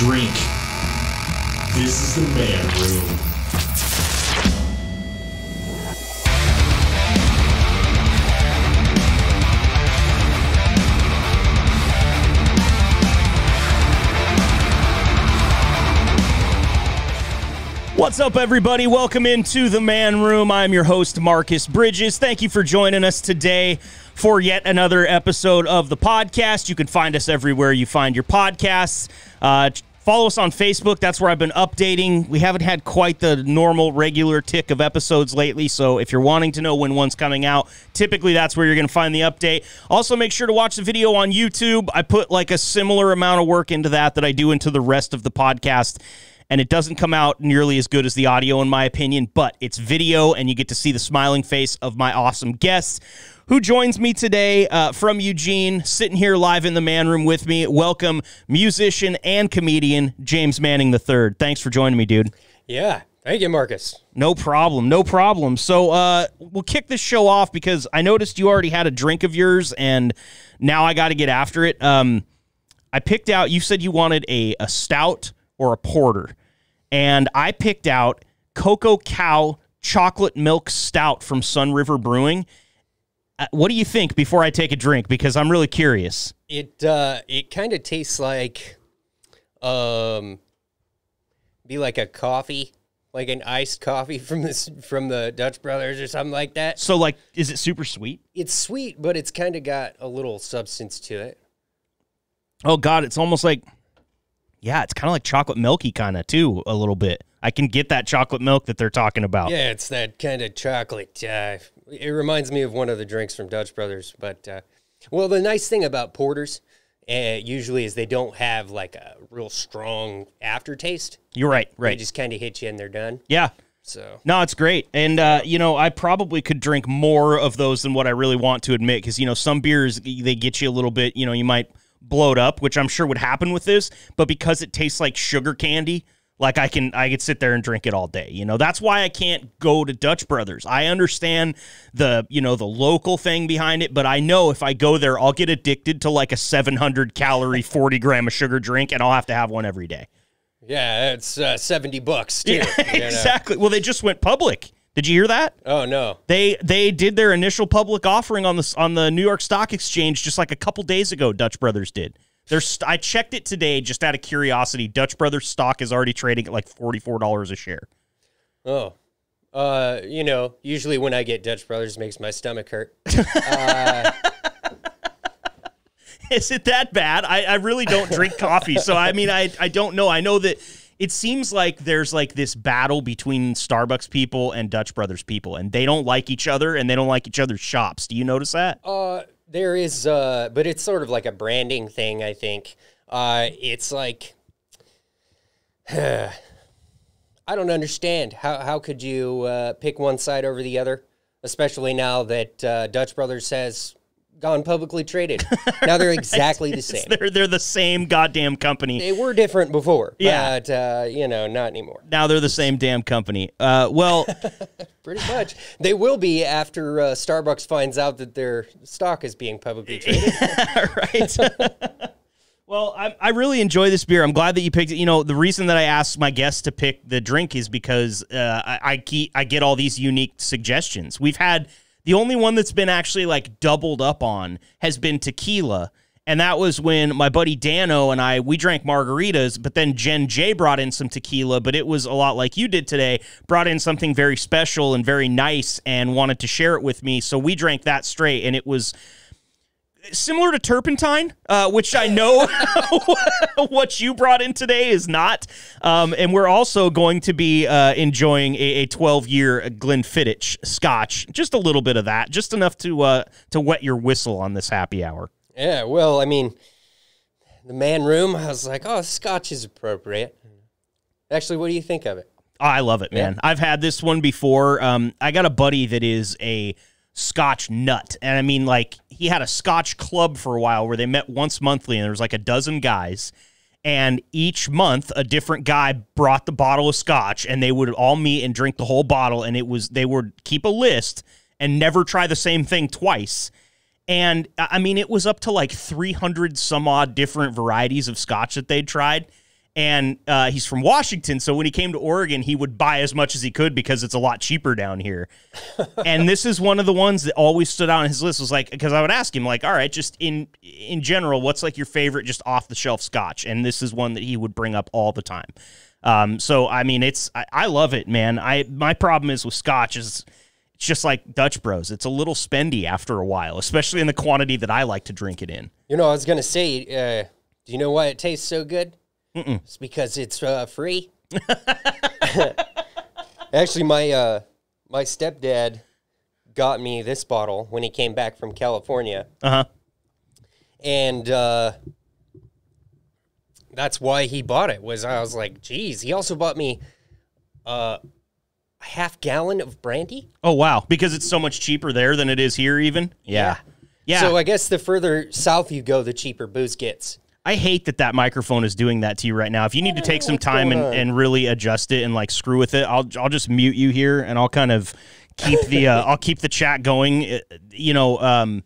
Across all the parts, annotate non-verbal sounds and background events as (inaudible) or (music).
drink. This is the man room. What's up, everybody? Welcome into the Man Room. I'm your host, Marcus Bridges. Thank you for joining us today for yet another episode of the podcast. You can find us everywhere you find your podcasts. Uh, follow us on Facebook. That's where I've been updating. We haven't had quite the normal, regular tick of episodes lately. So if you're wanting to know when one's coming out, typically that's where you're going to find the update. Also, make sure to watch the video on YouTube. I put like a similar amount of work into that that I do into the rest of the podcast and it doesn't come out nearly as good as the audio, in my opinion, but it's video, and you get to see the smiling face of my awesome guests. Who joins me today uh, from Eugene, sitting here live in the man room with me? Welcome, musician and comedian James Manning III. Thanks for joining me, dude. Yeah. Thank you, Marcus. No problem. No problem. So uh, we'll kick this show off because I noticed you already had a drink of yours, and now I got to get after it. Um, I picked out, you said you wanted a, a stout or a porter and I picked out Cocoa Cow Chocolate Milk Stout from Sunriver Brewing. Uh, what do you think before I take a drink? Because I'm really curious. It uh, it kind of tastes like, um, be like a coffee, like an iced coffee (laughs) from this from the Dutch Brothers or something like that. So, like, is it super sweet? It's sweet, but it's kind of got a little substance to it. Oh God, it's almost like yeah, it's kind of like chocolate milky, kind of too, a little bit. I can get that chocolate milk that they're talking about. Yeah, it's that kind of chocolate. Uh, it reminds me of one of the drinks from Dutch Brothers. But uh, well, the nice thing about porters uh, usually is they don't have like a real strong aftertaste. You're right, right. They just kind of hit you and they're done. Yeah. So no, it's great, and uh, you know I probably could drink more of those than what I really want to admit because you know some beers they get you a little bit. You know you might blowed up, which I'm sure would happen with this, but because it tastes like sugar candy, like I can I could sit there and drink it all day. You know, that's why I can't go to Dutch Brothers. I understand the, you know, the local thing behind it, but I know if I go there, I'll get addicted to like a 700 calorie (laughs) 40 gram of sugar drink and I'll have to have one every day. Yeah, it's uh, 70 bucks too. Yeah, (laughs) exactly. Well, they just went public. Did you hear that? Oh no. They they did their initial public offering on the on the New York Stock Exchange just like a couple days ago. Dutch Brothers did. There's I checked it today just out of curiosity. Dutch Brothers stock is already trading at like forty four dollars a share. Oh, uh, you know, usually when I get Dutch Brothers, makes my stomach hurt. (laughs) uh, is it that bad? I, I really don't drink coffee, so I mean, I I don't know. I know that it seems like there's like this battle between Starbucks people and Dutch Brothers people, and they don't like each other and they don't like each other's shops. Do you notice that? Uh, there is, uh, but it's sort of like a branding thing. I think uh, it's like. (sighs) I don't understand how how could you uh, pick one side over the other, especially now that uh, Dutch Brothers has gone publicly traded. Now they're (laughs) exactly the same. They're they're the same goddamn company. They were different before, Yeah. but uh, you know, not anymore. Now they're the same damn company. Uh, well, (laughs) Pretty much, they will be after uh, Starbucks finds out that their stock is being publicly (laughs) traded. right. well, I, I really enjoy this beer. I'm glad that you picked it. You know, the reason that I asked my guests to pick the drink is because uh, I I, keep, I get all these unique suggestions. We've had the only one that's been actually like doubled up on has been tequila. And that was when my buddy Dano and I we drank margaritas, but then Jen J brought in some tequila, but it was a lot like you did today, brought in something very special and very nice and wanted to share it with me. So we drank that straight and it was similar to turpentine, uh, which I know (laughs) what you brought in today is not. Um, and we're also going to be uh, enjoying a 12 year Glenfiddich Scotch, just a little bit of that, just enough to uh, to wet your whistle on this happy hour. yeah, well, I mean, the man room. I was like, oh, Scotch is appropriate. Actually, what do you think of it? Oh, I love it, man. I've had this one before. Um, I got a buddy that is a Scotch nut, and I mean, like he had a Scotch club for a while where they met once monthly, and there was like a dozen guys. And each month, a different guy brought the bottle of scotch, and they would all meet and drink the whole bottle. And it was they would keep a list and never try the same thing twice. And I mean, it was up to like 300 some odd different varieties of scotch that they'd tried. And uh, he's from Washington. So when he came to Oregon, he would buy as much as he could because it's a lot cheaper down here. (laughs) and this is one of the ones that always stood out on his list was like, because I would ask him, like, all right, just in in general, what's like your favorite just off the shelf scotch? And this is one that he would bring up all the time. Um, so I mean, it's I, I love it, man. I my problem is with scotch is it's just like Dutch Bros. It's a little spendy after a while, especially in the quantity that I like to drink it in. You know, I was gonna say, uh, do you know why it tastes so good? It's because it's uh, free. (laughs) Actually, my uh, my stepdad got me this bottle when he came back from California, Uh huh. and uh, that's why he bought it. Was I was like, geez. He also bought me uh, a half gallon of brandy. Oh wow, because it's so much cheaper there than it is here, even. Yeah. Yeah. So I guess the further south you go, the cheaper booze gets. I hate that that microphone is doing that to you right now. If you need to take some time and, and really adjust it and like screw with it, I'll I'll just mute you here and I'll kind of keep the uh, I'll keep the chat going. Uh, You know, um,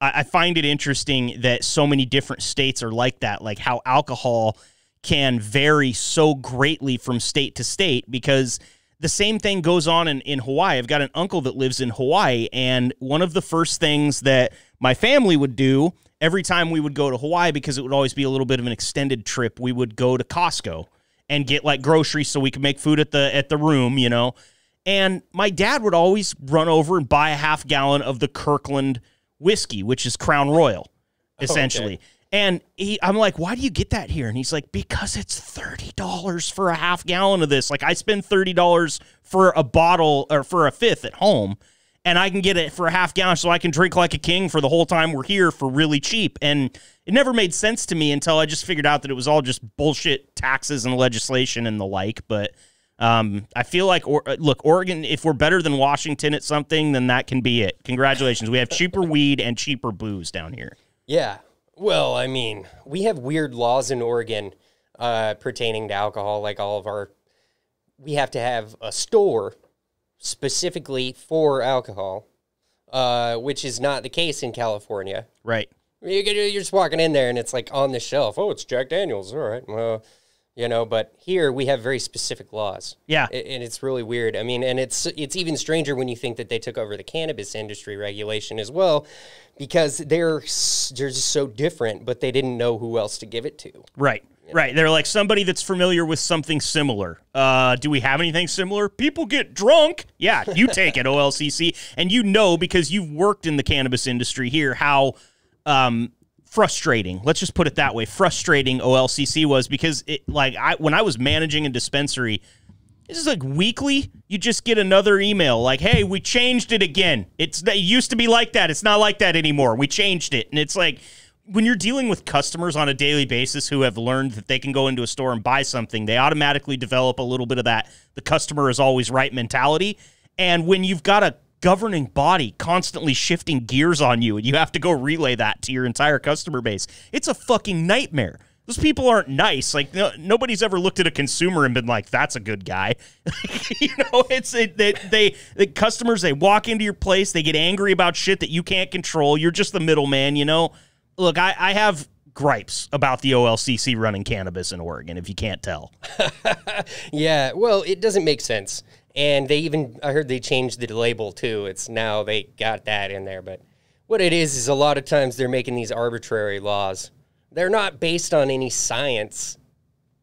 I, I find it interesting that so many different states are like that, like how alcohol can vary so greatly from state to state because the same thing goes on in, in Hawaii. I've got an uncle that lives in Hawaii, and one of the first things that my family would do every time we would go to Hawaii, because it would always be a little bit of an extended trip, we would go to Costco and get like groceries so we could make food at the at the room, you know. And my dad would always run over and buy a half gallon of the Kirkland whiskey, which is Crown Royal, (laughs) essentially. And he, I'm like, why do you get that here? And he's like, because it's thirty dollars for a half gallon of this. Like I spend thirty dollars for a bottle or for a fifth at home, and I can get it for a half gallon, so I can drink like a king for the whole time we're here for really cheap. And it never made sense to me until I just figured out that it was all just bullshit taxes and legislation and the like. But um, I feel like, or, look, Oregon, if we're better than Washington at something, then that can be it. Congratulations, we have cheaper (laughs) weed and cheaper booze down here. Yeah. Well, I mean, we have weird laws in Oregon uh, pertaining to alcohol. Like all of our, we have to have a store specifically for alcohol, uh, which is not the case in California. Right. You get, you're just walking in there and it's like on the shelf. Oh, it's Jack Daniels. All right. Well, you know, but here we have very specific laws. Yeah. And it's really weird. I mean, and it's it's even stranger when you think that they took over the cannabis industry regulation as well, because they're they're just so different, but they didn't know who else to give it to. Right. Right. They're like somebody that's familiar with something similar. Uh, do we have anything similar? People get drunk. Yeah, you take it, OLCC. And you know, because you've worked in the cannabis industry here, how um, frustrating, let's just put it that way, frustrating OLCC was because it, like, I when I was managing a dispensary, this is like weekly. You just get another email like, "Hey, we changed it again. It's it used to be like that. It's not like that anymore. We changed it." And it's like when you're dealing with customers on a daily basis who have learned that they can go into a store and buy something, they automatically develop a little bit of that the customer is always right mentality. And when you've got a governing body constantly shifting gears on you and you have to go relay that to your entire customer base, it's a fucking nightmare. Those people aren't nice. Like no, nobody's ever looked at a consumer and been like, "That's a good guy." (laughs) you know, it's it, they, they the customers they walk into your place, they get angry about shit that you can't control. You're just the middleman. You know, look, I, I have gripes about the OLCC running cannabis in Oregon. If you can't tell, (laughs) Yeah, well, it doesn't make sense. And they even, I heard they changed the label too. It's now they got that in there. But what it is, is a lot of times they're making these arbitrary laws. They're not based on any science.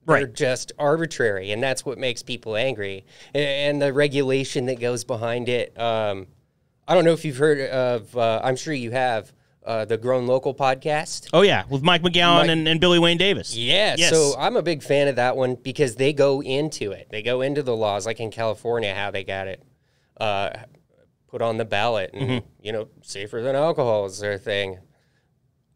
They're Right. just arbitrary. And that's what makes people angry. And the regulation that goes behind it. Um, I don't know if you've heard of, uh, I'm sure you have, uh, the Grown Local podcast. oh yeah, with Mike McGowan Mike- and, and Billy Wayne Davis. Yeah, Yes. so I'm a big fan of that one because they go into it. They go into the laws, like in California, how they got it uh, put on the ballot, and Mm-hmm. you know, safer than alcohol is their thing.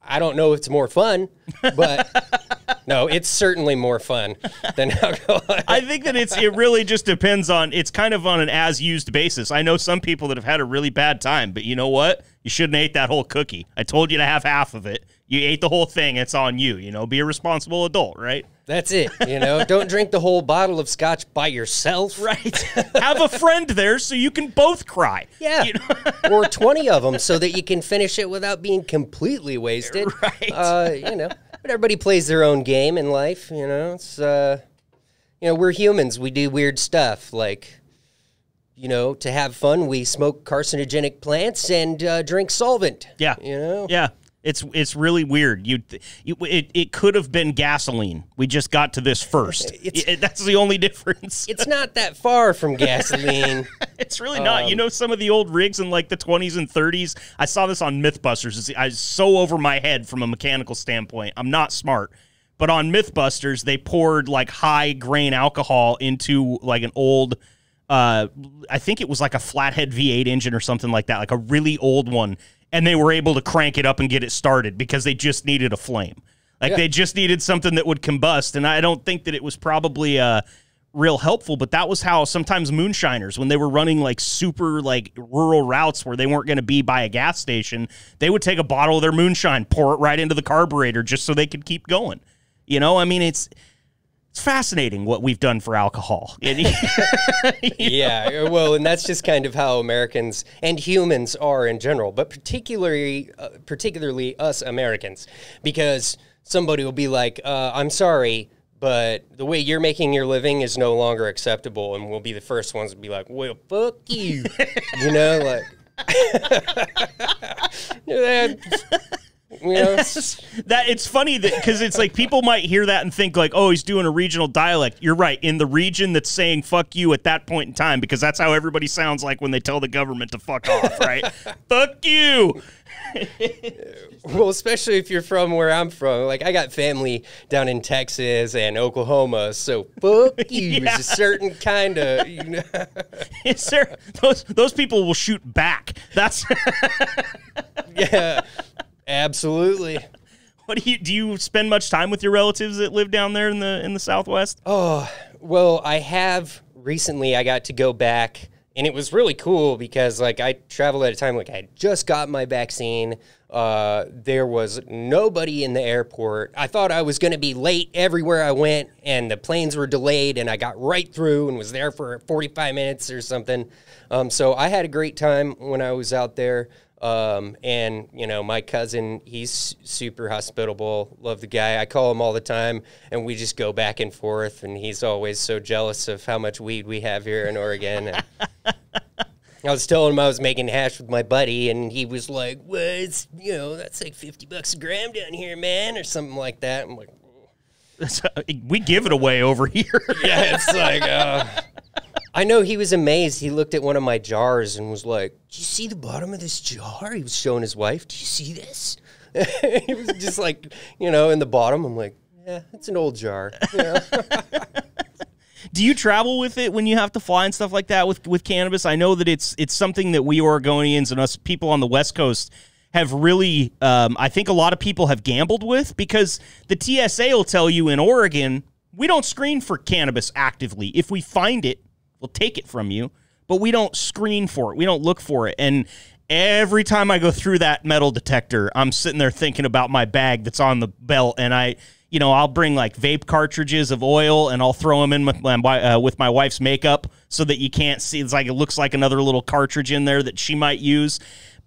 I don't know if it's more fun, but (laughs) no, it's certainly more fun than alcohol. I think that it's it really just depends on it's kind of on an as used basis. I know some people that have had a really bad time, but you know what? You shouldn't have ate that whole cookie. I told you to have half of it. You ate the whole thing. It's on you. You know, be a responsible adult, right? That's it. You know, (laughs) don't drink the whole bottle of scotch by yourself. (laughs) Right. Have a friend there so you can both cry. Yeah. You know? (laughs) or 20 of them so that you can finish it without being completely wasted. Right. Uh, you know, but everybody plays their own game in life, you know. It's uh you know, we're humans. We do weird stuff like you know, to have fun, we smoke carcinogenic plants and uh, drink solvent. Yeah. You know? Yeah. It's it's really weird. You, you it, it could have been gasoline. We just got to this first. (laughs) It's- It- (laughs) that's the only difference. It's not that far from gasoline. (laughs) It's really not. you know, some of the old rigs in like the 20s and 30s. I saw this on MythBusters. It's, I was so over my head from a mechanical standpoint. I'm not smart, but on MythBusters, they poured like high grain alcohol into like an old. Uh, I think it was like a flathead V8 engine or something like that, like a really old one, and they were able to crank it up and get it started because they just needed a flame. Like Yeah. they just needed something that would combust, and I don't think that it was probably uh real helpful. But that was how sometimes moonshiners, when they were running like super like rural routes where they weren't going to be by a gas station, they would take a bottle of their moonshine, pour it right into the carburetor just so they could keep going. You know, I mean, it's it's fascinating what we've done for alcohol. (laughs) Yeah, well, and that's just kind of how Americans and humans are in general, but particularly, uh, particularly us Americans, because somebody will be like, uh, "I'm sorry." But the way you're making your living is no longer acceptable, and we'll be the first ones to be like, "Well, fuck you," you know, like. (laughs) (laughs) you know, (laughs) it's- that it's funny that because it's like people might hear that and think like, oh, he's doing a regional dialect. You're right. In the region that's saying "fuck you" at that point in time, because that's how everybody sounds like when they tell the government to fuck off, right? (laughs) fuck you. Well, especially if you're from where I'm from. Like, I got family down in Texas and Oklahoma, so fuck (laughs) you Yeah. is a certain kind of, you know. Is there those those people will shoot back? That's yeah, absolutely. (laughs) what do you do? You spend much time with your relatives that live down there in the in the Southwest? Oh, well, I have recently. I got to go back, and it was really cool because, like, I traveled at a time like I just got my vaccine. Uh, there was nobody in the airport. I thought I was going to be late everywhere I went, and the planes were delayed, and I got right through and was there for 45 minutes or something. Um, so I had a great time when I was out there. Um, and you know, my cousin, he's super hospitable. Love the guy. I call him all the time, and we just go back and forth. And he's always so jealous of how much weed we have here in Oregon. And I was telling him I was making hash with my buddy, and he was like, "Well, it's you know, that's like fifty bucks a gram down here, man, or something like that." I'm like, we give it away over here. (laughs) "Yeah, it's like." Uh, I know he was amazed. He looked at one of my jars and was like, "Do you see the bottom of this jar?" He was showing his wife. Do you see this? (laughs) he was just like, you know, in the bottom. I'm like, "Yeah, it's an old jar." You know? (laughs) Do you travel with it when you have to fly and stuff like that with with cannabis? I know that it's it's something that we Oregonians and us people on the West Coast have really um, I think a lot of people have gambled with because the TSA will tell you in Oregon we don't screen for cannabis actively. If we find it, we'll take it from you, but we don't screen for it. We don't look for it. And every time I go through that metal detector, I'm sitting there thinking about my bag that's on the belt and I you know, I'll bring like vape cartridges of oil and I'll throw them in with my, uh, with my wife's makeup so that you can't see. It's like it looks like another little cartridge in there that she might use.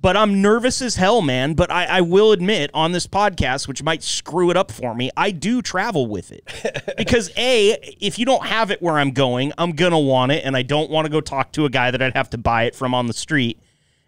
But I'm nervous as hell, man. But I, I will admit on this podcast, which might screw it up for me, I do travel with it. (laughs) because A, if you don't have it where I'm going, I'm going to want it. And I don't want to go talk to a guy that I'd have to buy it from on the street.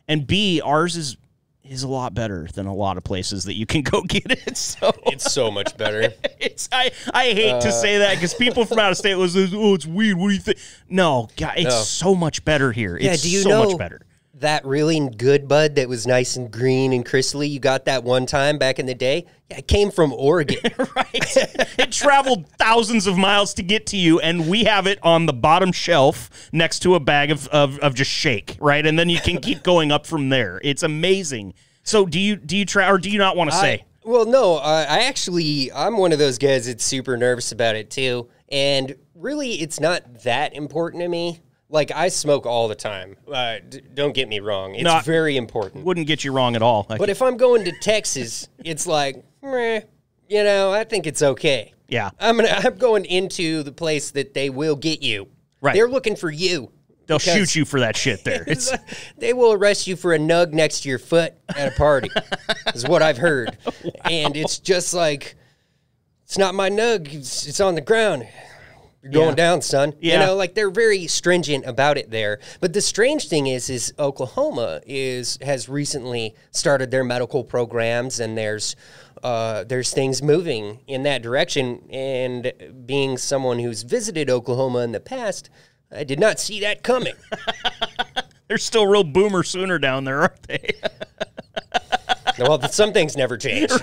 And B, ours is is a lot better than a lot of places that you can (laughs) go get it. So it's so much better. (laughs) it's I, I hate to say that because people from out of state listen, oh, it's weed. What do you think? No, God, it's No. so much better here. Yeah, It's do you so know much better. That really good bud that was nice and green and crystally? You got that one time back in the day. Yeah, it came from Oregon. (laughs) right? it traveled thousands of miles to get to you, and we have it on the bottom shelf next to a bag of, of, of just shake, right? And then you can keep going up from there. It's amazing. So do you do you try or do you not want to say? Well, no, uh, I actually I'm one of those guys that's super nervous about it too, and really it's not that important to me. Like I smoke all the time. Uh, d- don't get me wrong; it's No, I- very important. Wouldn't get you wrong at all. Like, But if I'm going to Texas, it's like meh, you know, I think it's okay. Yeah. I'm gonna I'm going into the place that they will get you. Right. They're looking for you. They'll shoot you for that shit (laughs) there. It's they will arrest you for a nug next to your foot at a party, (laughs) is what I've heard. (laughs) And it's just like, it's not my nug, it's, it's on the ground. You're going Yeah. down, son. Yeah. You know, like they're very stringent about it there. But the strange thing is, is Oklahoma is has recently started their medical programs, and there's uh, there's things moving in that direction. And being someone who's visited Oklahoma in the past, I did not see that coming. (laughs) they're still real boomer sooner down there, aren't they? well, some things never change. (laughs)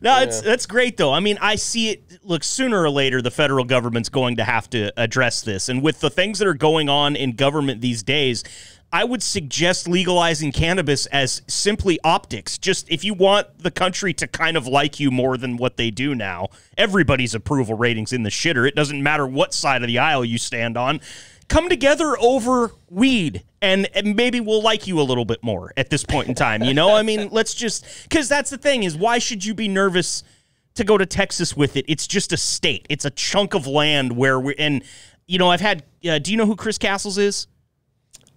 No, it's that's great though. I mean, I see it. Look, sooner or later, the federal government's going to have to address this, and with the things that are going on in government these days. I would suggest legalizing cannabis as simply optics. Just if you want the country to kind of like you more than what they do now, everybody's approval ratings in the shitter. It doesn't matter what side of the aisle you stand on. Come together over weed, and, and maybe we'll like you a little bit more at this point in time. You know, I mean, (laughs) let's just because that's the thing is why should you be nervous to go to Texas with it? It's just a state. It's a chunk of land where we're and you know I've had. Uh, do you know who Chris Castles is?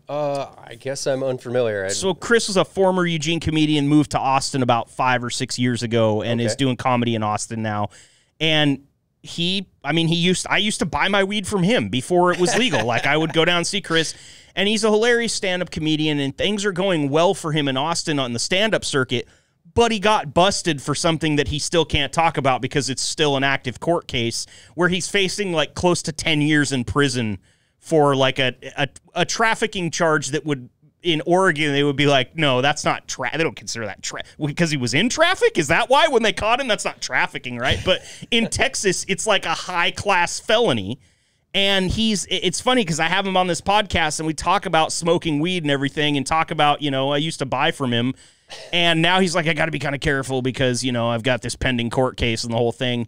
Uh, I guess I'm unfamiliar. I, So Chris was a former Eugene comedian, moved to Austin about five or six years ago, and is doing comedy in Austin now. And he, I mean, he used I used to buy my weed from him before it was (laughs) legal. like I would go down and see Chris, and he's a hilarious stand-up comedian, and things are going well for him in Austin on the stand-up circuit. But he got busted for something that he still can't talk about because it's still an active court case where he's facing like close to 10 years in prison for like a, a, a trafficking charge that would in Oregon they would be like, no, that's not tra- they don't consider that tra- because he was in traffic. Is that why when they caught him, that's not trafficking, right? But in (laughs) Texas, it's like a high class felony. And he's it's funny because I have him on this podcast and we talk about smoking weed and everything and talk about, you know, I used to buy from him. And now he's like, I got to be kind of careful because, you know, I've got this pending court case and the whole thing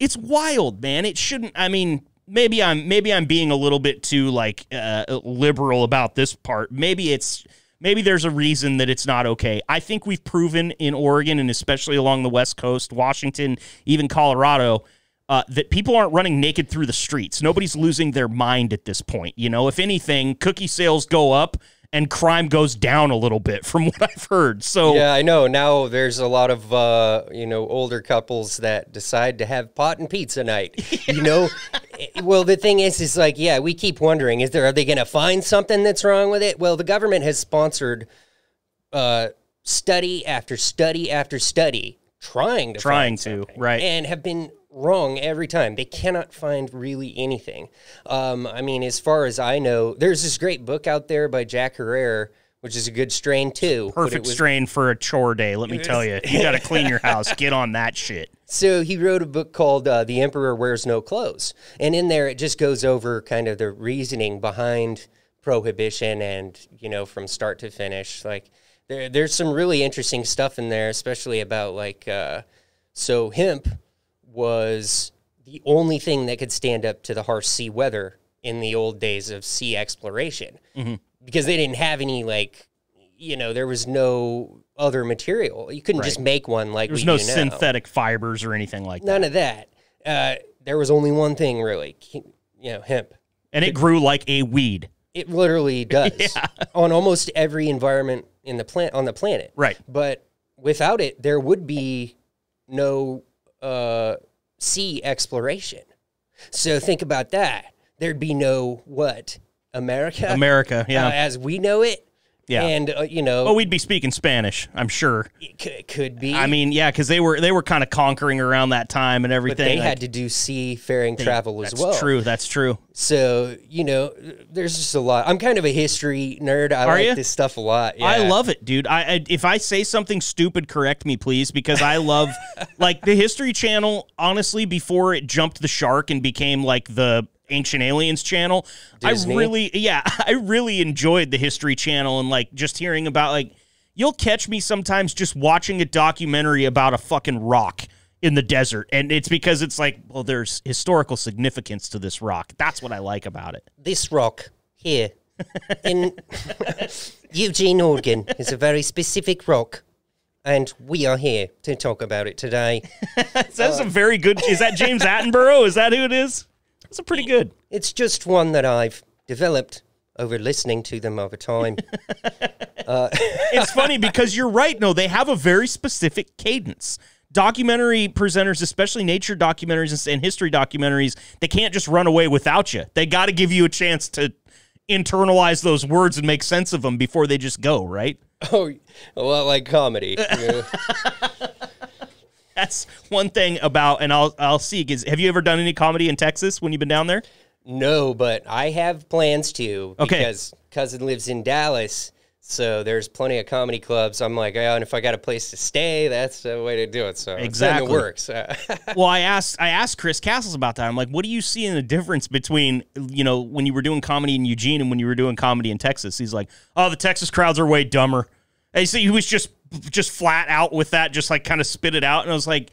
it's wild, man. It shouldn't. I mean, maybe I'm maybe I'm being a little bit too like uh, liberal about this part. Maybe it's maybe there's a reason that it's not okay. I think we've proven in Oregon and especially along the West Coast, Washington, even Colorado. Uh, that people aren't running naked through the streets. Nobody's losing their mind at this point. You know, if anything, cookie sales go up and crime goes down a little bit, from (laughs) what I've heard. So yeah, I know. Now there's a lot of uh, you know older couples that decide to have pot and pizza night. You (laughs) know, well the thing is, is like yeah, we keep wondering: is there are they going to find something that's wrong with it? Well, the government has sponsored uh, study after study after study trying to Trying find to, right. and have been wrong every time. They cannot find really anything. Um, I mean, as far as I know, there's this great book out there by Jack Herer, which is a good strain too. perfect was- strain for a chore day. Let me tell you, you got to clean your (laughs) house. Get on that shit. So he wrote a book called uh, "The Emperor Wears No Clothes," and in there it just goes over kind of the reasoning behind prohibition, and you know from start to finish. Like there, there's some really interesting stuff in there, especially about like uh, so hemp was the only thing that could stand up to the harsh sea weather in the old days of sea exploration because they didn't have any like you know there was no other material you couldn't just make one like There's we no do now. synthetic fibers or anything like that. None of that. Uh, there was only one thing really, you know, hemp. And it grew like a weed. It literally (laughs) does on almost every environment in the plant on the planet. Right. But without it, there would be no uh, sea exploration. So think about that. There'd be no what America, America, yeah. uh, as we know it. Yeah. and uh, you know, Oh, we'd be speaking Spanish, I'm sure. it could, could be. I mean, yeah, because they were they were kind of conquering around that time and but everything. they like- had to do seafaring travel as that's well. true. That's true. So you know, there's just a lot. I'm kind of a history nerd. I like ya? this stuff a lot. I love it, dude. I, I if I say something stupid, correct me, please, because I love (laughs) like the History Channel. Honestly, before it jumped the shark and became like the Ancient Aliens channel, Disney? I really, yeah, (laughs) I really enjoyed the History Channel and like just hearing about like you'll catch me sometimes just watching a documentary about a fucking rock in the desert, and it's because it's like, well, there's historical significance to this rock. That's what I like about it. this rock here in (laughs) Eugene, Oregon, is a very specific rock. and we are here to talk about it today. (laughs) That's a very good. Is that James Attenborough? Is that who it is? A pretty good. It's just one that I've developed over listening to them over time. (laughs) Uh, (laughs) it's funny because you're right. No, they have a very specific cadence. Documentary presenters, especially nature documentaries and- and history documentaries, they can't just run away without you. They got to give you a chance to internalize those words and make sense of them before they just go, right? oh, a lot like comedy. (laughs) Yeah. That's one thing about, and I'll I'll see. Is have you ever done any comedy in Texas when you've been down there? no, but I have plans to Okay. because cousin lives in Dallas. So there's plenty of comedy clubs. I'm like, oh, and if I got a place to stay, that's the way to do it. So Exactly. the works. (laughs) well, I asked I asked Chris Castles about that. I'm like, what do you see in the difference between you know when you were doing comedy in Eugene and when you were doing comedy in Texas? He's like, oh, the Texas crowds are way dumber. And so he was just just flat out with that, just like kind of spit it out. And I was like,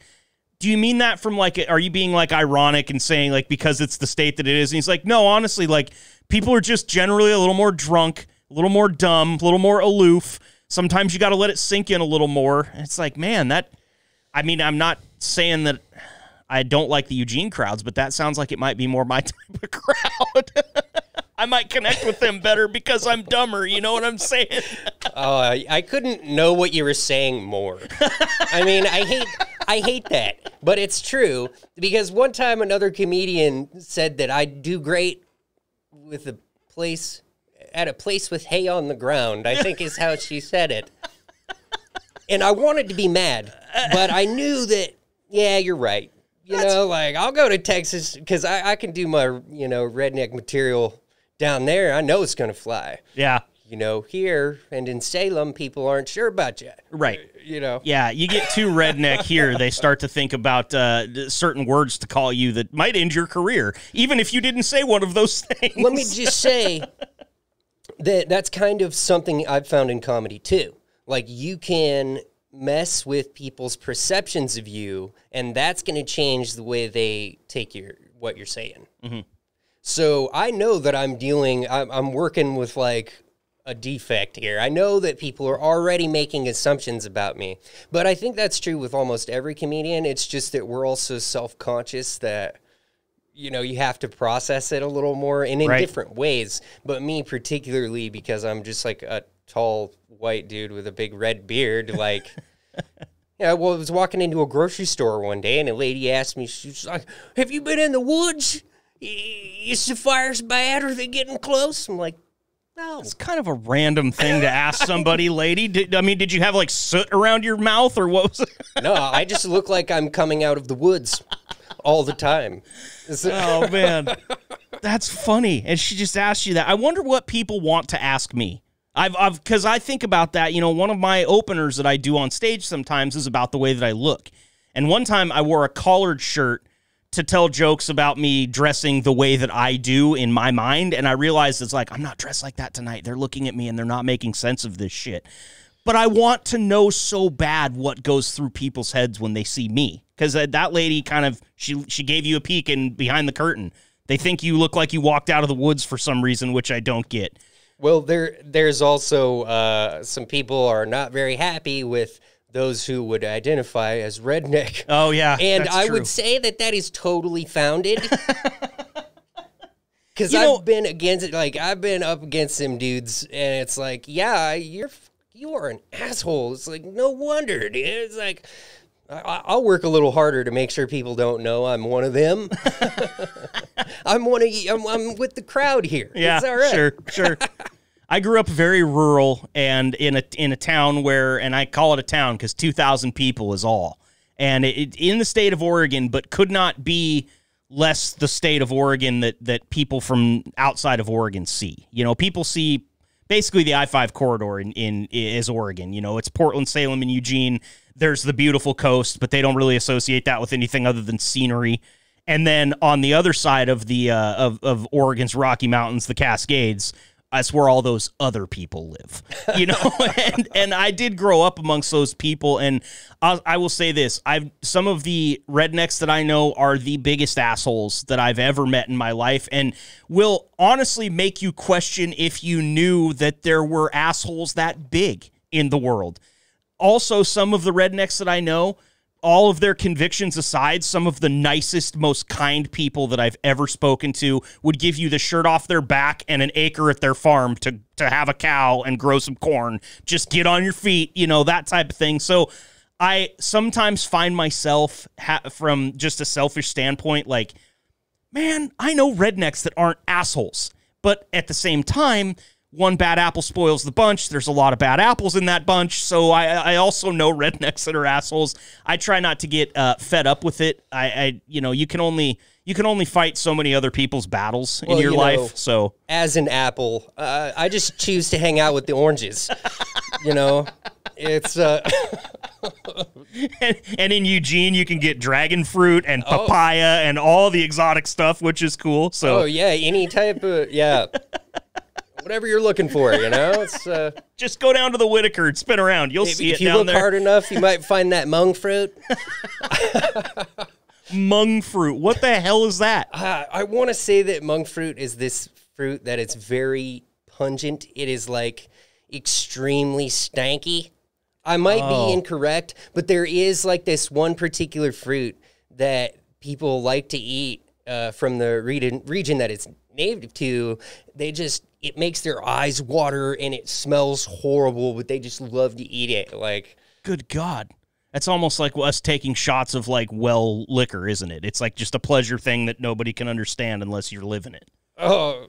do you mean that from like, are you being like ironic and saying like because it's the state that it is? And he's like, no, honestly, like people are just generally a little more drunk, a little more dumb, a little more aloof. Sometimes you got to let it sink in a little more. And it's like, man, that. I mean, I'm not saying that I don't like the Eugene crowds, but that sounds like it might be more my (laughs) type of crowd. I might connect with them better because I'm dumber. You know what I'm saying? Oh, I, I couldn't know what you were saying more. I mean, I hate I hate that, but it's true because one time another comedian said that I do great with a place at a place with hay on the ground. I think is how she said it. And I wanted to be mad, but I knew that yeah, you're right. You know, like I'll go to Texas because I, I can do my you know redneck material down there. I know it's gonna fly Yeah. you know, here and in Salem, people aren't sure about you. Right. You know, Yeah, you get too redneck here, they start to think about uh, certain words to call you that might end your career, even if you didn't say one of those things. let me just say that that's kind of something I've found in comedy too. Like you can mess with people's perceptions of you, and that's going to change the way they take your what you're saying. So I know that I'm dealing. I'm, I'm working with like a defect here. I know that people are already making assumptions about me, but I think that's true with almost every comedian. It's just that we're also self conscious that you know you have to process it a little more and in Right. different ways. But me particularly because I'm just like a tall white dude with a big red beard, like. (laughs) Yeah, well, I was walking into a grocery store one day, and a lady asked me, she was like, "Have you been in the woods? Y- Is the fires bad? Are they getting close?" I'm like, "No." It's kind of a random thing to ask (laughs) somebody, lady. Did, I mean, did you have like soot around your mouth or what was it? (laughs) No, I just look like I'm coming out of the woods all the time. (laughs) Oh man, that's funny. And she just asked you that. I wonder what people want to ask me. I've, I've, because I think about that. You know, one of my openers that I do on stage sometimes is about the way that I look. And one time I wore a collared shirt to tell jokes about me dressing the way that I do in my mind, and I realized it's like I'm not dressed like that tonight. They're looking at me and they're not making sense of this shit. But I want to know so bad what goes through people's heads when they see me, because that lady kind of she she gave you a peek in behind the curtain. They think you look like you walked out of the woods for some reason, which I don't get. Well, there there's also uh, some people are not very happy with those who would identify as redneck. (laughs) Oh yeah, and I true. would say that that is totally founded. (laughs) Because I've know- been against it, like I've been up against them dudes, and it's like, yeah, you're you are an asshole. It's like no wonder, dude. It's like I, I'll work a little harder to make sure people don't know I'm one of them. (laughs) I'm one of you. I'm, I'm with the crowd here. Yeah, it's all right. sure, sure. I grew up very rural and in a in a town where, and I call it a town because two thousand people is all, and it, it- in the state of Oregon, but could not be less the state of Oregon that that people from outside of Oregon see. You know, people see basically the I five corridor in, in is Oregon. You know, it's Portland, Salem, and Eugene. There's the beautiful coast, but they don't really associate that with anything other than scenery. And then on the other side of the uh, of of Oregon's Rocky Mountains, the Cascades, that's where all those other people live. You know, (laughs) (laughs) and and I did grow up amongst those people, and I, I will say this: I've some of the rednecks that I know are the biggest assholes that I've ever met in my life, and will honestly make you question if you knew that there were assholes that big in the world. also some of the rednecks that I know, all of their convictions aside, some of the nicest, most kind people that I've ever spoken to would give you the shirt off their back and an acre at their farm to to have a cow and grow some corn. Just get on your feet, you know, that type of thing. So I sometimes find myself ha- from just a selfish standpoint like man, I know rednecks that aren't assholes. But at the same time, one bad apple spoils the bunch. There's a lot of bad apples in that bunch. So I, I also know (laughs) rednecks that are assholes. I try not to get uh, fed up with it. I, I, you know, you can only you can only fight so many other people's battles Well, in your you life. know- so As an apple, uh, I just choose to hang out with the oranges. you know, it's uh, (laughs) and, and in Eugene, you can get dragon fruit and papaya and all the exotic stuff, which is cool. So oh yeah, any type of yeah, whatever you're looking for. You know, (laughs) it's uh, just go down to the Whiteaker and spin around. You'll if, see if it you down look there. hard enough, you might find that mung fruit. (laughs) Mung fruit. What the hell is that? Uh, I want to say that mung fruit is this fruit that it's very pungent. It is like extremely stanky. I might Oh. be incorrect, but there is like this one particular fruit that people like to eat uh, from the region, region that it's native to. They just it makes their eyes water and it smells horrible, but they just love to eat it. Like Good God. That's almost like us taking shots of like well liquor, isn't it? It's like just a pleasure thing that nobody can understand unless you're living it. Oh,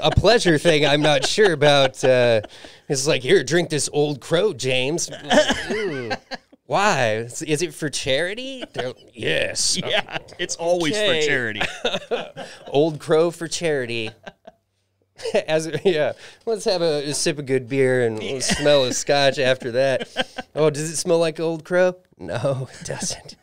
a pleasure thing. I'm not sure about. Uh, it's like here, drink this old crow, James. Like. Why? Is it for charity? They're- yes. (laughs) Yeah, it's always Okay. for charity. (laughs) Old crow for charity. (laughs) As yeah, let's have a, a sip of good beer and we'll smell a scotch (laughs) after that. Oh, does it smell like old crow? No, it doesn't.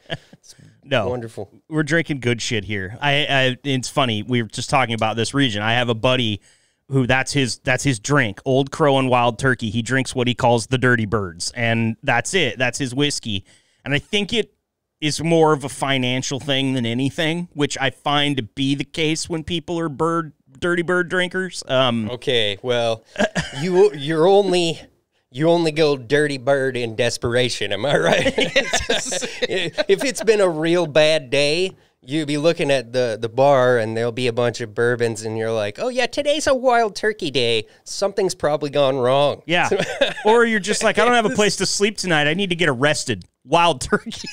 No, Wonderful. we're drinking good shit here. I, I it's funny. We were just talking about this region. I have a buddy who that's his that's his drink. Old Crow and Wild Turkey. He drinks what he calls the Dirty Birds, and that's it. That's his whiskey. And I think it is more of a financial thing than anything, which I find to be the case when people are bird dirty bird drinkers. Um, Okay, well, (laughs) you you're only you only go dirty bird in desperation. Am I right? (laughs) (laughs) if it's been a real bad day, you'd be looking at the the bar and there'll be a bunch of bourbons, and you're like, "Oh yeah, today's a wild turkey day. Something's probably gone wrong." Yeah. or you're just like, I don't have a place to sleep tonight. I need to get arrested. Wild turkey.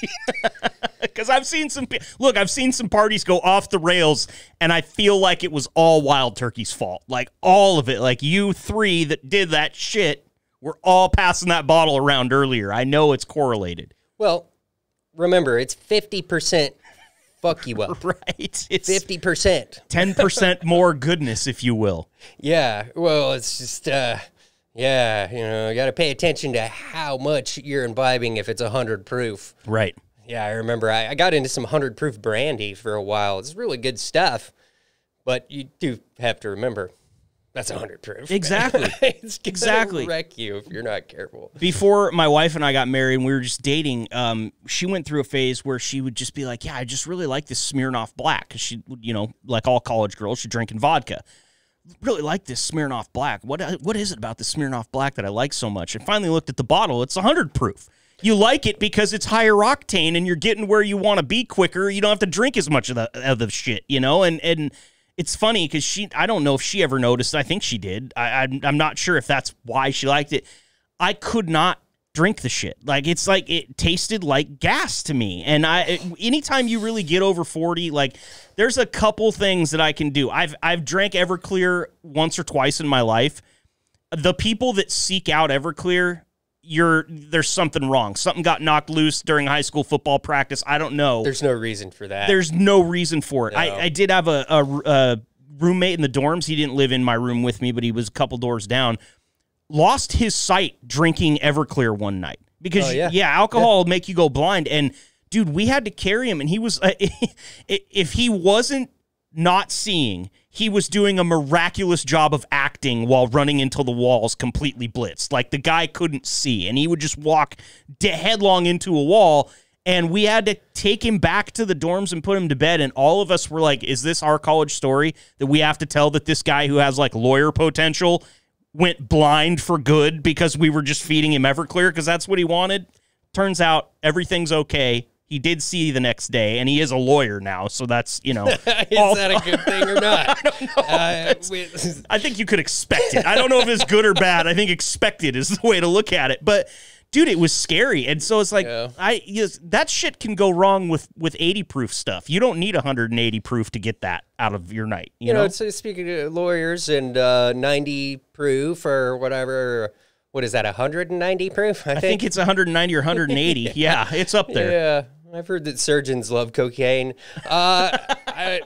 Because I've seen some, look, I've seen some parties go off the rails, and I feel like it was all Wild Turkey's fault. Like all of it. Like you three that did that shit were all passing that bottle around earlier. I know it's correlated. Well, remember, it's fifty percent. Fuck you up. (laughs) Right. It's Fifty percent. 10% (laughs) more goodness, if you will. Yeah, well, it's just, uh, yeah, you know, you got to pay attention to how much you're imbibing if it's a hundred proof. Right. Yeah, I remember I, I got into some hundred proof brandy for a while. It's really good stuff, but you do have to remember that's a hundred proof. Exactly. (laughs) it's Exactly. wreck you if you're not careful. before my wife and I got married and we were just dating, um, she went through a phase where she would just be like, "Yeah, I just really like this Smirnoff Black," because she, would, you know, like all college girls, she's drinking vodka. Really like this Smirnoff Black. What what is it about the Smirnoff Black that I like so much? And finally looked at the bottle. It's hundred proof. You like it because it's higher octane and you're getting where you want to be quicker. You don't have to drink as much of the of the shit, you know. And and it's funny because she, I don't know if she ever noticed. I think she did. I, I'm I'm not sure if that's why she liked it. I could not drink the shit. Like it's like it tasted like gas to me. And I anytime you really get over 40, like there's a couple things that I can do. I've I've drank Everclear once or twice in my life. The people that seek out Everclear, you're there's something wrong. Something got knocked loose during high school football practice. I don't know There's no reason for that. there's no reason for it. No. I, I did have a, a, a roommate in the dorms. He didn't live in my room with me, but he was a couple doors down. Lost his sight drinking Everclear one night because Oh, yeah. yeah, alcohol will make you go blind. And dude, we had to carry him, and he was (laughs) if he wasn't not seeing, he was doing a miraculous job of acting while running into the walls completely blitzed. Like the guy couldn't see, and he would just walk headlong into a wall. And we had to take him back to the dorms and put him to bed. And all of us were like, "Is this our college story that we have to tell that this guy who has like lawyer potential went blind for good because we were just feeding him Everclear because that's what he wanted. Turns out everything's okay. He did see the next day, and he is a lawyer now, so that's you know. (laughs) Is all- that a good (laughs) thing or not? (laughs) Uh, I think you could expect it. I don't know if it's good or bad. I think expected is the way to look at it. But dude, it was scary, and so it's like Yeah. I yes, that shit can go wrong with with 80 proof stuff. You don't need 180 proof to get that out of your night. You, you know, know, so speaking of lawyers and uh, 90 proof or whatever, what is that, 190 proof? I think it's 190 or 180. yeah, it's up there. Yeah, I've heard that surgeons love cocaine. Uh, (laughs) I,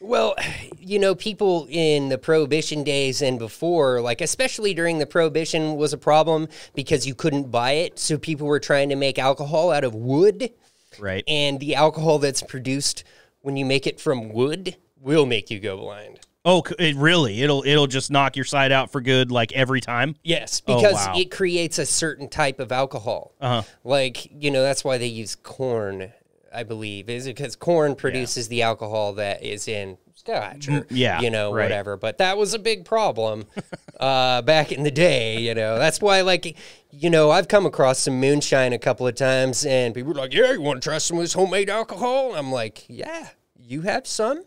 well, you know, people in the prohibition days and before, like especially during the prohibition, was a problem because you couldn't buy it. So people were trying to make alcohol out of wood, Right. and the alcohol that's produced when you make it from wood will make you go blind. Oh, it really? It'll it'll just knock your side out for good like every time. Yes, Oh, because wow. it creates a certain type of alcohol. Uh-huh. Like, you know, that's why they use corn, I believe, is because corn produces the alcohol that is in scotch or, yeah, you know, right. whatever. But that was a big problem (laughs) uh, back in the day, you know. That's why, like, you know, I've come across some moonshine a couple of times and people are like, yeah, you want to try some of this homemade alcohol? I'm like, yeah, you have some?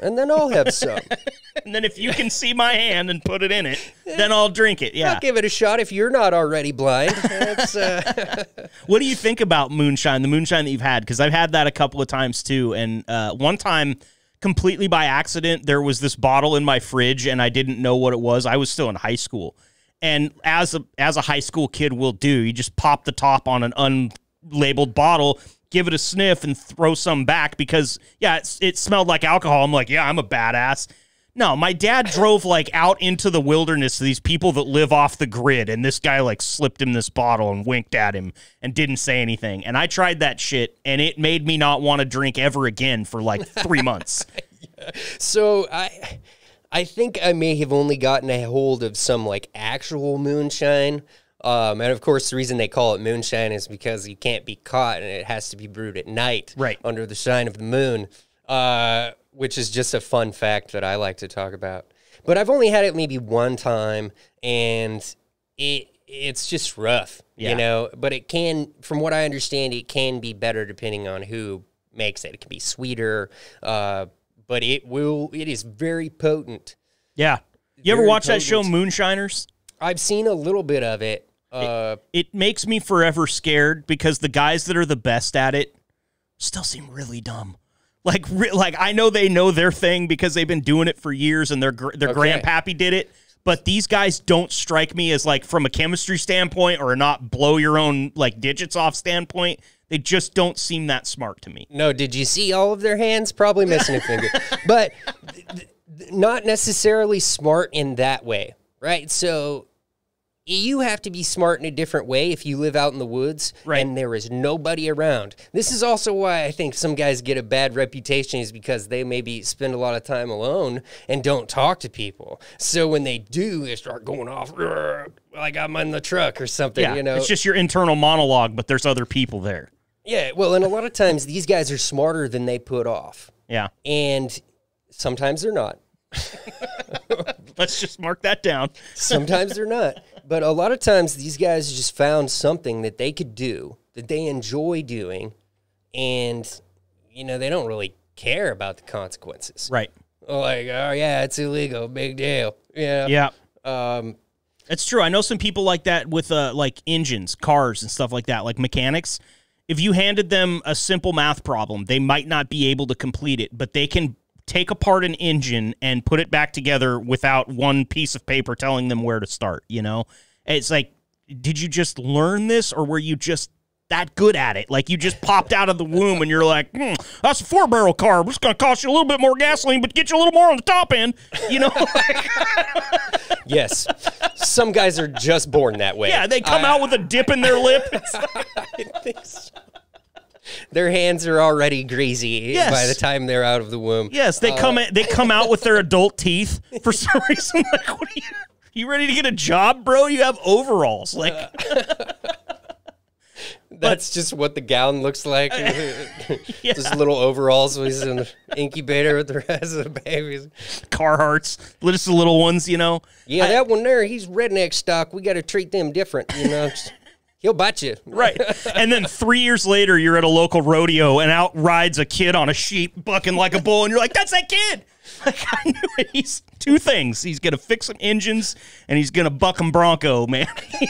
And then I'll have some. (laughs) And then if you can see my hand and put it in it, then I'll drink it. Yeah. I'll give it a shot if you're not already blind. (laughs) Uh, (laughs) What do you think about moonshine? The moonshine that you've had? Because I've had that a couple of times too. And uh, one time, completely by accident, there was this bottle in my fridge, and I didn't know what it was. I was still in high school, and as a as a high school kid will do, you just pop the top on an unlabeled bottle. Give it a sniff and throw some back because yeah, it's, it smelled like alcohol. I'm like, yeah, I'm a badass. No, my dad (laughs) drove like out into the wilderness to these people that live off the grid, and this guy like slipped him this bottle and winked at him and didn't say anything. And I tried that shit, and it made me not want to drink ever again for like three months. (laughs) So I I think I may have only gotten a hold of some like actual moonshine. Um, and of course, the reason they call it moonshine is because you can't be caught and it has to be brewed at night, Right. under the shine of the moon. Uh, which is just a fun fact that I like to talk about. But I've only had it maybe one time, and it it's just rough, Yeah. you know. But it can, from what I understand, it can be better depending on who makes it. It can be sweeter, uh, but it will. It is very potent. Yeah. You ever watch that show. Moonshiners? I've seen a little bit of it. Uh, It makes me forever scared because the guys that are the best at it still seem really dumb. Like, re- like I know they know their thing because they've been doing it for years, and their gr- their Okay. grandpappy did it. But these guys don't strike me as like from a chemistry standpoint or a not blow your own like digits off standpoint. They just don't seem that smart to me. No, did you see all of their hands? Probably missing a finger. (laughs) But not necessarily smart in that way, right? So you have to be smart in a different way if you live out in the woods Right. and there is nobody around. This is also why I think some guys get a bad reputation is because they maybe spend a lot of time alone and don't talk to people. So when they do, they start going off like I'm in the truck or something, Yeah, you know. it's just your internal monologue, but there's other people there. yeah, well, and a lot of times these guys are smarter than they put off Yeah, and sometimes they're not. (laughs) let's just mark that down. Sometimes they're not. But a lot of times these guys just found something that they could do that they enjoy doing and you know, they don't really care about the consequences. Right. Like, oh yeah, it's illegal, big deal. Yeah. Yeah. Um It's true. I know some people like that with uh, like engines, cars, and stuff like that, like mechanics. If you handed them a simple math problem, they might not be able to complete it, but they can take apart an engine and put it back together without one piece of paper telling them where to start. You know, it's like, did you just learn this, or were you just that good at it? Like you just popped out of the womb and you're like, hmm, that's a four barrel car. It's going to cost you a little bit more gasoline, but get you a little more on the top end. You know. (laughs) yes. Some guys are just born that way. Yeah, they come out with a dip in their lip. (laughs) Their hands are already greasy Yes. by the time they're out of the womb. yes, they come they come out with their adult teeth for some reason. (laughs) Like, what are you? You ready to get a job, bro? You have overalls. Like, uh. (laughs) That's just what the gown looks like. (laughs) Just little overalls. He's in the incubator with the rest of the babies. Carhartts, just the little ones, you know. Yeah, that one there, he's redneck stock. We got to treat them different, you know. He'll bite you. Right. and then three years later, you're at a local rodeo and out rides a kid on a sheep bucking like a bull, and you're like, that's that kid. (laughs) Like, I knew. He's two things. He's going to fix some engines and he's going to buck 'em Bronco, man. (laughs)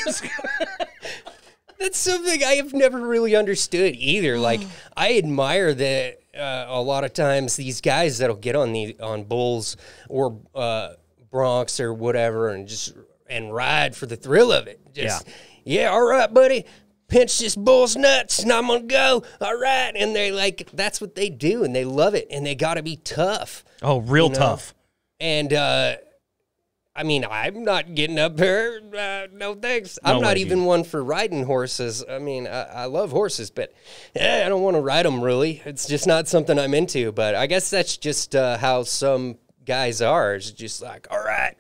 (laughs) That's something I have never really understood either. Like, (sighs) I admire that uh, a lot of times these guys that'll get on the on bulls or uh, broncs or whatever and just and ride for the thrill of it. Just, yeah. all right, buddy. Pinch this bull's nuts and I'm gonna go. All right, and they like that's what they do and they love it and they got to be tough. oh, real know? tough. And uh, I mean, I'm not getting up there. Uh, no thanks. I'm not way, even one for riding horses. I mean, I, I love horses, but eh, I don't want to ride them really. It's just not something I'm into. But I guess that's just uh, how some guys are. It's just like, all right,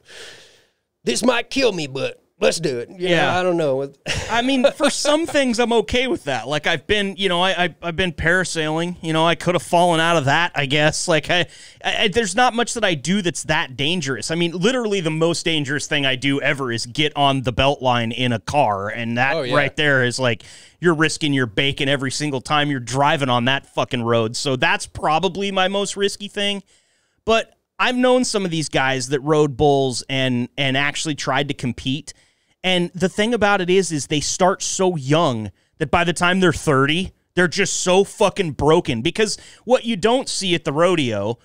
this might kill me, but let's do it. You know, Yeah. I don't know. (laughs) I mean, for some things, I'm okay with that. Like I've been, you know, I, I I've been parasailing. You know, I could have fallen out of that. I guess. Like I, I, there's not much that I do that's that dangerous. I mean, literally, the most dangerous thing I do ever is get on the belt line in a car, and that Oh, yeah. right there is like you're risking your bacon every single time you're driving on that fucking road. So that's probably my most risky thing. But I've known some of these guys that rode bulls and and actually tried to compete. And the thing about it is is they start so young that by the time they're 30, they're just so fucking broken because what you don't see at the rodeo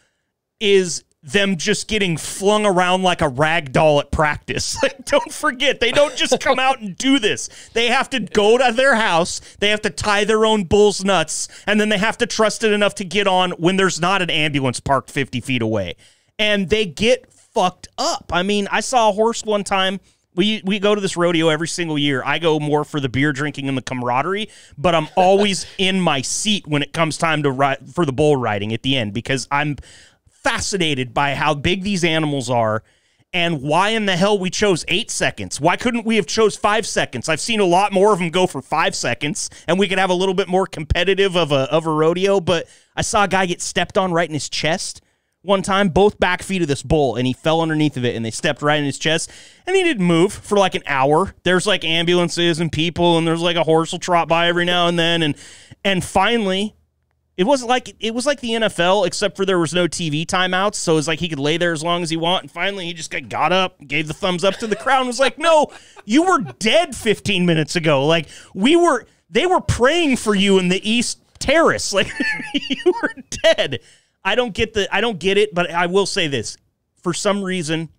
is them just getting flung around like a rag doll at practice. (laughs) Like, don't forget, they don't just come out and do this. They have to go to their house, they have to tie their own bull's nuts, and then they have to trust it enough to get on when there's not an ambulance parked 50 feet away. And they get fucked up. I mean, I saw a horse one time. We, we go to this rodeo every single year. I go more for the beer drinking and the camaraderie, but I'm always (laughs) in my seat when it comes time to ride for the bull riding at the end because I'm fascinated by how big these animals are and why in the hell we chose eight seconds. Why couldn't we have chose five seconds? I've seen a lot more of them go for five seconds, and we could have a little bit more competitive of a of a rodeo. But I saw a guy get stepped on right in his chest one time, both back feet of this bull, and he fell underneath of it, and they stepped right in his chest, and he didn't move for like an hour. There's like ambulances and people, and there's like a horse will trot by every now and then, and and finally it wasn't like it was like the NFL, except for there was no TV timeouts, so it was like he could lay there as long as he want. And finally, he just got, got up, gave the thumbs up to the crowd, and was like, "No, you were dead 15 minutes ago. Like we were, they were praying for you in the East Terrace. Like (laughs) you were dead." I don't get the, I don't get it, but I will say this: for some reason,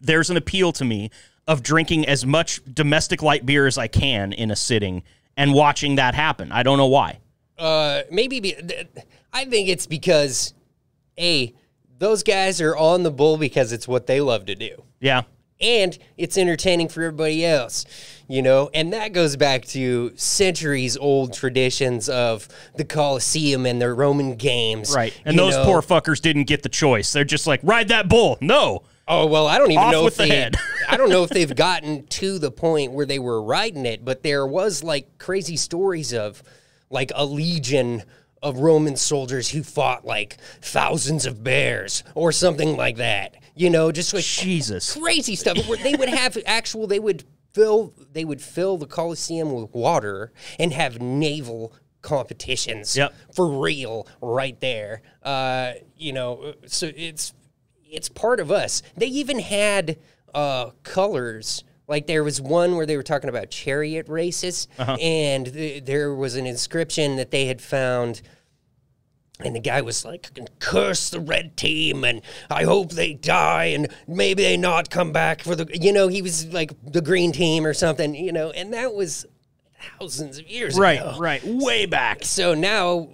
there's an appeal to me of drinking as much domestic light beer as I can in a sitting and watching that happen. I don't know why. Uh, maybe be, I think it's because a those guys are on the bull because it's what they love to do, Yeah. And it's entertaining for everybody else, you know. And that goes back to centuries old traditions of the Colosseum and the Roman games, Right. And those know. poor fuckers didn't get the choice. They're just like, ride that bull. No. Oh well, I don't even Off know with if the they. head. (laughs) I don't know if they've (laughs) gotten to the point where they were riding it, but there was like crazy stories of like a legion of Roman soldiers who fought like thousands of bears or something like that. You know, just like Jesus. crazy stuff. They would have actual. They would fill. They would fill the Colosseum with water and have naval competitions Yep. for real right there. Uh, you know, so it's it's part of us. They even had uh, colors. Like there was one where they were talking about chariot races, and th- there was an inscription that they had found. And the guy was like, "Curse the red team, and I hope they die, and maybe they not come back for the." You know, he was like the green team or something. You know, and that was thousands of years Right. ago. Right. Way back. So now,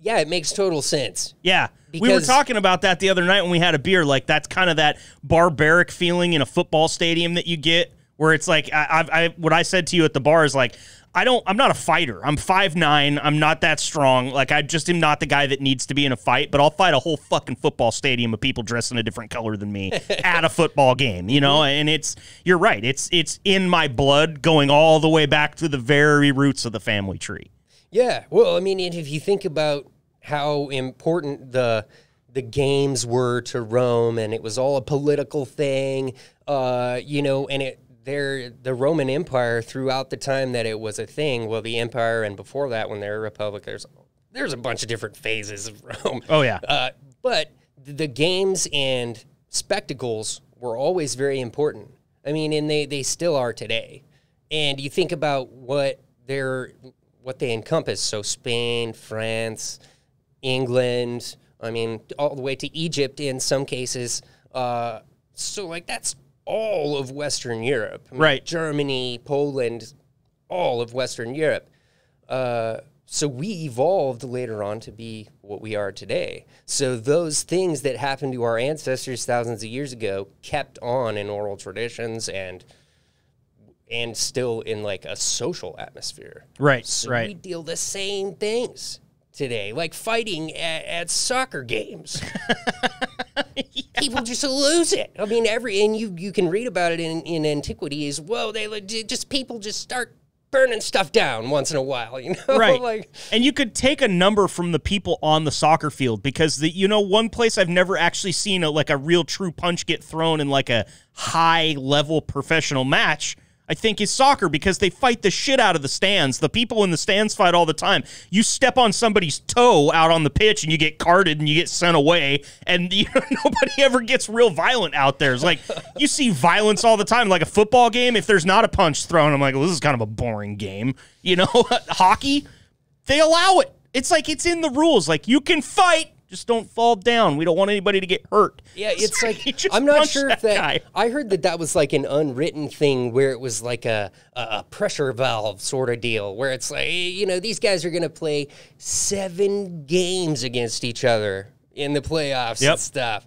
yeah, it makes total sense. Yeah. we were talking about that the other night when we had a beer. Like, that's kind of that barbaric feeling in a football stadium that you get where it's like I, I, I what I said to you at the bar is like I don't I'm not a fighter. I'm five nine. I'm not that strong. Like I just am not the guy that needs to be in a fight. But I'll fight a whole fucking football stadium of people dressed in a different color than me (laughs) at a football game. You know, and it's you're right. It's it's in my blood, going all the way back to the very roots of the family tree. Yeah. Well, I mean, if you think about how important the the games were to Rome, and it was all a political thing, uh, you know, and it there the Roman Empire throughout the time that it was a thing. Well, the empire and before that, when they're a republic, there's there's a bunch of different phases of (laughs) Rome. Oh yeah. Uh, but the games and spectacles were always very important. I mean, and they, they still are today. And you think about what they're what they encompass. So Spain, France, England. I mean, all the way to Egypt in some cases. Uh, so like that's all of Western Europe. I mean, Right. Germany, Poland, all of Western Europe. Uh, so we evolved later on to be what we are today. So those things that happened to our ancestors thousands of years ago kept on in oral traditions and and still in like a social atmosphere. Right. So right. we deal the same things today, like fighting at, at soccer games. (laughs) People just lose it. I mean, every and you you can read about it in in antiquity is whoa they just people just start burning stuff down once in a while. You (laughs) know, right like and you could take a number from the people on the soccer field because the you know one place i've never actually seen a like a real true punch get thrown in like a high level professional match i think is soccer because they fight the shit out of the stands the people in the stands fight all the time you step on somebody's toe out on the pitch and you get carded and you get sent away and (laughs) you know, nobody ever gets real violent out there it's like (laughs) you see violence all the time like a football game if there's not a punch thrown i'm like well this is kind of a boring game you know (laughs) hockey they allow it. It's like it's in the rules. Like you can fight, just don't fall down. We don't want anybody to get hurt. Yeah, (laughs) it's So like I'm not sure if that guy. I heard that that was like an unwritten thing where it was like a a pressure valve sort of deal, where it's like you know these guys are gonna play seven games against each other in the playoffs Yep. and stuff.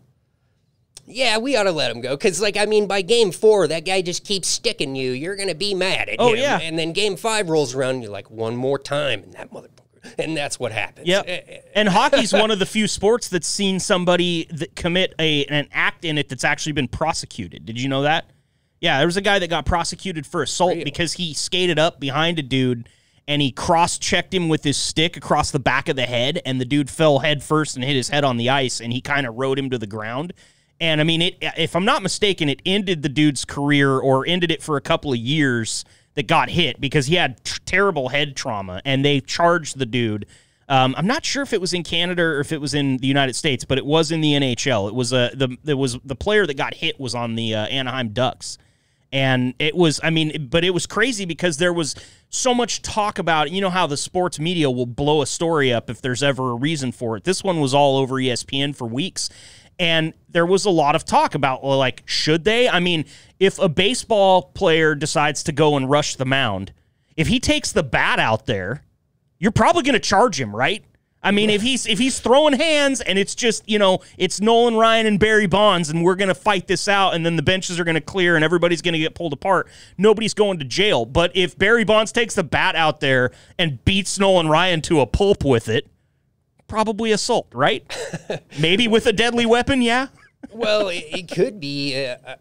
Yeah, we ought to let him go because, like, I mean, by game four, that guy just keeps sticking you. You're gonna be mad at Oh, him. yeah. and then game five rolls around, and you're like, one more time, and that motherfucker, and that's what happens. Yeah, Eh, eh, And hockey's (laughs) one of the few sports that's seen somebody that commit a an act in it that's actually been prosecuted. Did you know that? Yeah, there was a guy that got prosecuted for assault because he skated up behind a dude and he cross-checked him with his stick across the back of the head and the dude fell head first and hit his head on the ice and he kind of rode him to the ground. And I mean, it if I'm not mistaken, it ended the dude's career or ended it for a couple of years that got hit because he had t- terrible head trauma and they charged the dude. Um, I'm not sure if it was in Canada or if it was in the United States, but it was in the NHL. It was uh, the it was the player that got hit was on the uh, Anaheim Ducks, and it was I mean, but it was crazy because there was so much talk about you know how the sports media will blow a story up if there's ever a reason for it. This one was all over ESPN for weeks, and there was a lot of talk about well, like should they? I mean, if a baseball player decides to go and rush the mound, if he takes the bat out there you're probably going to charge him, right? I mean, if he's if he's throwing hands and it's just you know it's Nolan Ryan and Barry Bonds and we're going to fight this out and then the benches are going to clear and everybody's going to get pulled apart, nobody's going to jail. But if Barry Bonds takes the bat out there and beats Nolan Ryan to a pulp with it, probably assault, right? (laughs) Maybe with a deadly weapon, yeah. well, it, it could be. Uh, uh,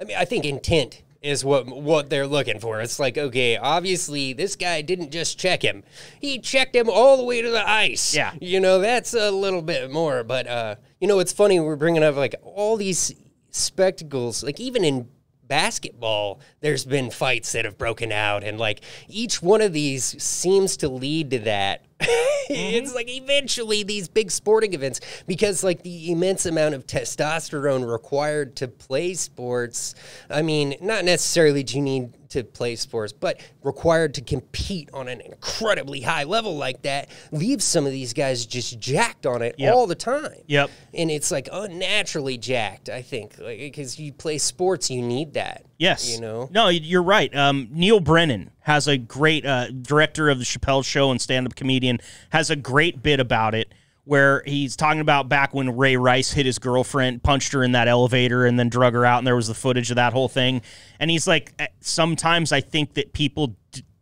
I mean, I think intent is what what they're looking for. It's like, okay, obviously this guy didn't just check him; he checked him all the way to the ice. Yeah. you know that's a little bit more. But uh, you know, it's funny we're bringing up like all these spectacles, like even in basketball there's been fights that have broken out and like each one of these seems to lead to that. (laughs) Mm-hmm. It's like eventually these big sporting events because like the immense amount of testosterone required to play sports i mean not necessarily do you need to play sports but required to compete on an incredibly high level like that leaves some of these guys just jacked on it Yep. all the time Yep. and it's like unnaturally jacked i think because you play sports you need that Yes. you know No, you're right. Um, Neal Brennan has a great uh, director of the Chappelle Show and stand-up comedian has a great bit about it where he's talking about back when Ray Rice hit his girlfriend, punched her in that elevator, and then drug her out, and there was the footage of that whole thing. And he's like, "Eh, sometimes I think that people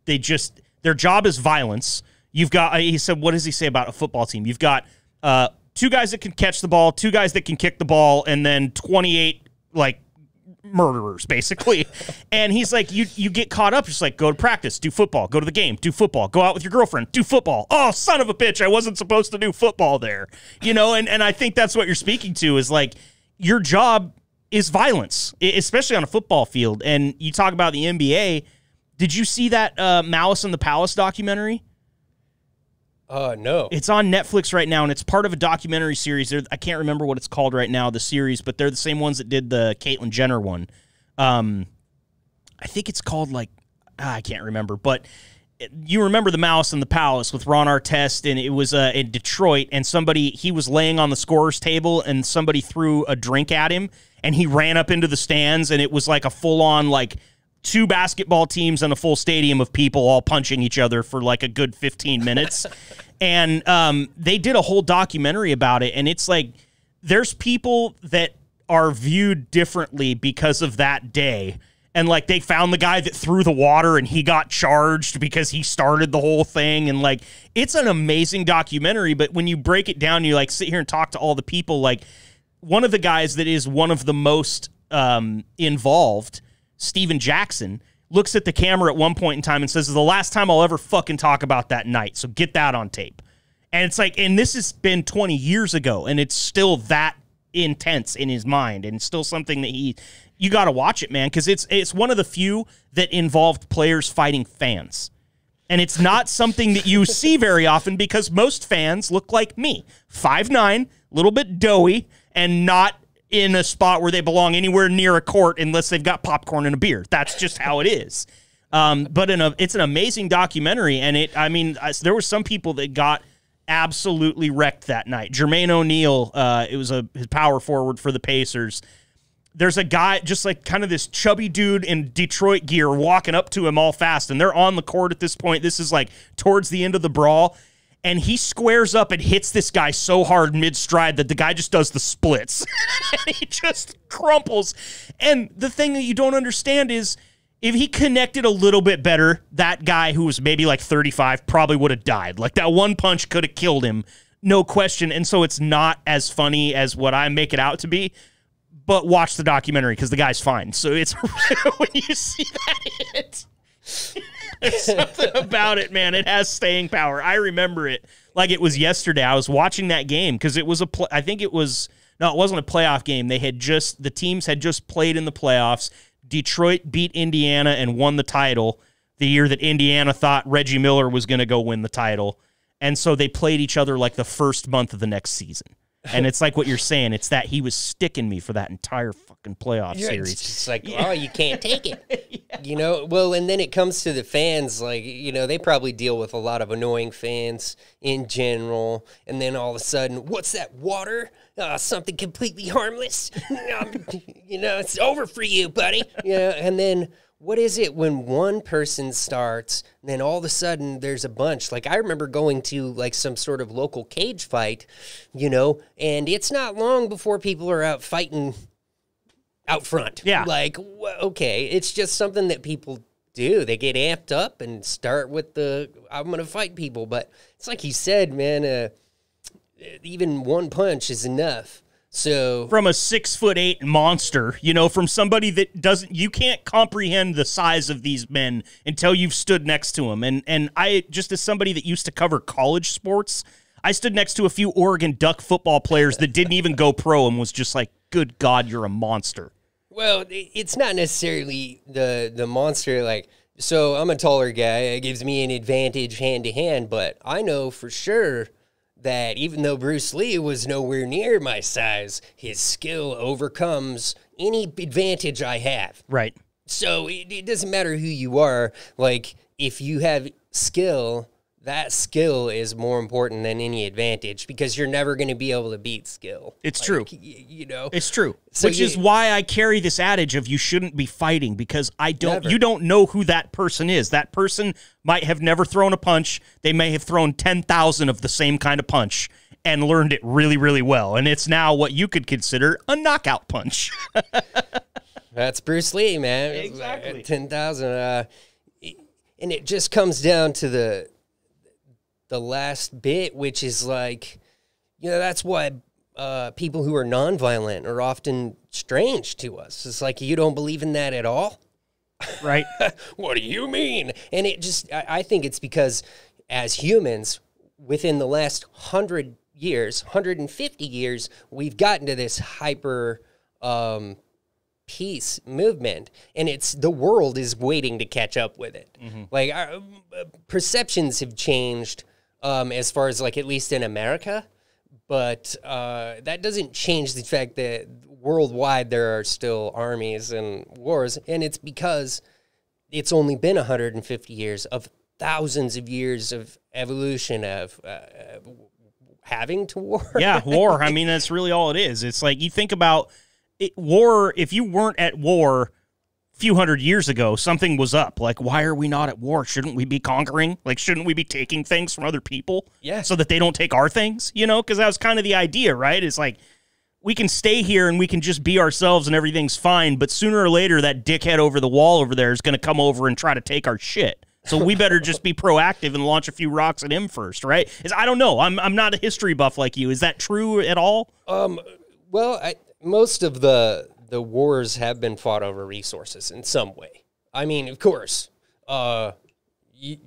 they just their job is violence. You've got he said, what does he say about a football team? You've got uh, two guys that can catch the ball, two guys that can kick the ball, and then twenty eight like murderers basically. (laughs) And he's like you you get caught up just like go to practice do football go to the game do football go out with your girlfriend do football. Oh son of a bitch i wasn't supposed to do football there. You know and and i think that's what you're speaking to is like your job is violence especially on a football field. And you talk about the nba did you see that uh, malice in the palace documentary Uh, no. it's on Netflix right now, and it's part of a documentary series. They're, I can't remember what it's called right now, the series, but they're the same ones that did the Caitlyn Jenner one. Um, I think it's called like ah, I can't remember, but it- you remember the Malice in the Palace with Ron Artest, and it was uh, in Detroit, and somebody he was laying on the scorer's table, and somebody threw a drink at him, and he ran up into the stands, and it was like a full on like two basketball teams and a full stadium of people all punching each other for like a good 15 minutes. (laughs) and um, they did a whole documentary about it. And it's like there's people that are viewed differently because of that day. And like they found the guy that threw the water and he got charged because he started the whole thing. And like it's an amazing documentary. But when you break it down, you like sit here and talk to all the people. Like one of the guys that is one of the most um, involved, Stephen Jackson, looks at the camera at one point in time and says, "The last time I'll ever fucking talk about that night." So get that on tape. And it's like, and this has been 20 years ago, and it's still that intense in his mind, and still something that he. You got to watch it, man, because it's it's one of the few that involved players fighting fans. And it's not something that you see very often because most fans look like me. Five nine, a little bit doughy, and not in a spot where they belong anywhere near a court unless they've got popcorn and a beer. That's just how it is. Um, but in a, it's an amazing documentary, and it. I mean, I, there were some people that got absolutely wrecked that night. Jermaine O'Neal, uh, it was a his power forward for the Pacers there's a guy just like kind of this chubby dude in Detroit gear walking up to him all fast, and they're on the court at this point. This is like towards the end of the brawl. And he squares up and hits this guy so hard mid stride that the guy just does the splits. (laughs) and he just crumples. And the thing that you don't understand is if he connected a little bit better, that guy who was maybe like 35 probably would have died. Like that one punch could have killed him, no question. And so it's not as funny as what I make it out to be but watch the documentary because the guy's fine. So it's (laughs) when you see that hit, (laughs) (laughs) something about it, man. It has staying power. I remember it like it was yesterday. I was watching that game because it was a. I think it was no, it wasn't a playoff game. They had just the teams had just played in the playoffs. Detroit beat Indiana and won the title the year that Indiana thought Reggie Miller was going to go win the title, and so they played each other like the first month of the next season. And it's like what you're saying. It's that he was sticking me for that entire fucking playoff Yeah, series. It's just like, oh, you can't take it. (laughs) You know, well, and then it comes to the fans, like, you know, they probably deal with a lot of annoying fans in general. And then all of a sudden, what's that water? Uh, something completely harmless. (laughs) You know, it's over for you, buddy. Yeah. And then what is it when one person starts, and then all of a sudden there's a bunch? Like, I remember going to like some sort of local cage fight, you know, and it's not long before people are out fighting out front. Yeah. Like, okay, it's just something that people do. They get amped up and start with the, I'm going to fight people. But it's like you said, man, uh, even one punch is enough. So, from a six foot eight monster, you know, from somebody that doesn't, you can't comprehend the size of these men until you've stood next to them. And and I just as somebody that used to cover college sports, I stood next to a few Oregon Duck football players that didn't even go pro and was just like, "Good God, you're a monster." Well, it's not necessarily the the monster. Like, so I'm a taller guy. It gives me an advantage hand to hand. But I know for sure that even though Bruce Lee was nowhere near my size, his skill overcomes any advantage I have. Right. So it, it doesn't matter who you are. Like if you have skill, that skill is more important than any advantage because you're never going to be able to beat skill. It's Like, true. you know. It's true. So Which you- is why I carry this adage of you shouldn't be fighting because I don't Never. you don't know who that person is. That person might have never thrown a punch. They may have thrown 10,000 of the same kind of punch and learned it really, really well. And it's now what you could consider a knockout punch. (laughs) That's Bruce Lee, man. Exactly. Ten thousand, uh, and it just comes down to the the last bit, which is like, you know, that's why uh, people who are nonviolent are often strange to us. It's like you don't believe in that at all. right? (laughs) what do you mean? And it just, I, I think it's because as humans, within the last hundred years, 150 years, we've gotten to this hyper um, peace movement, and it's the world is waiting to catch up with it. Like our uh, perceptions have changed um, as far as like at least in America, but uh, that doesn't change the fact that worldwide there are still armies and wars, and it's because it's only been 150 years of thousands of years of evolution of uh, having to war. yeah, (laughs) war. I mean, that's really all it is. It's like you think about it, war. If you weren't at war few hundred years ago, something was up. Like, why are we not at war? Shouldn't we be conquering? Like, shouldn't we be taking things from other people? Yeah. So that they don't take our things, you know? Because that was kind of the idea, right? It's like, we can stay here and we can just be ourselves and everything's fine. But sooner or later, that dickhead over the wall over there is going to come over and try to take our shit. So we better (laughs) just be proactive and launch a few rocks at him first, right? Is I don't know. I'm I'm not a history buff like you. Is that true at all? Um. Well, I, most of the the wars have been fought over resources in some way. I mean, of course, uh, you,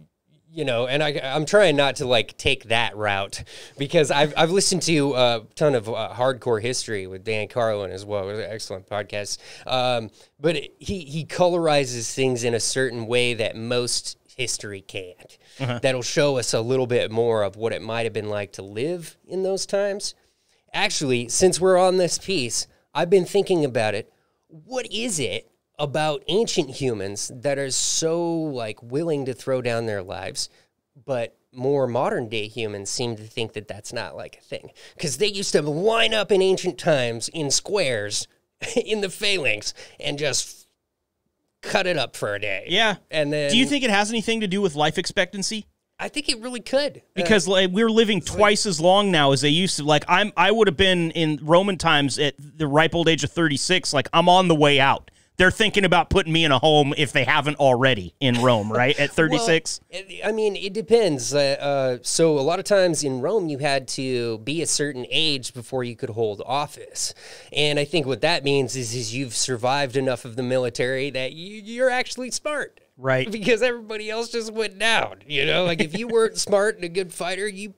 you know, and I, I'm trying not to like take that route because I've I've listened to a ton of uh, hardcore history with Dan Carlin as well. It was an excellent podcast. Um, but it, he he colorizes things in a certain way that most history can't. That'll show us a little bit more of what it might have been like to live in those times. Actually, since we're on this piece, I've been thinking about it. What is it about ancient humans that are so like willing to throw down their lives, but more modern day humans seem to think that that's not like a thing because they used to line up in ancient times in squares (laughs) in the phalanx and just cut it up for a day. Yeah. And then Do you think it has anything to do with life expectancy? I think it really could. Uh, Because like, we're living twice as long now as they used to. Like I'm, I would have been in Roman times at the ripe old age of 36. Like I'm on the way out. They're thinking about putting me in a home if they haven't already in Rome, (laughs) right? At 36. Well, I mean, it depends. Uh, uh, so a lot of times in Rome, you had to be a certain age before you could hold office, and I think what that means is, is you've survived enough of the military that you, you're actually smart, Right. (laughs) Because everybody else just went down. You know, like if you weren't (laughs) smart and a good fighter, you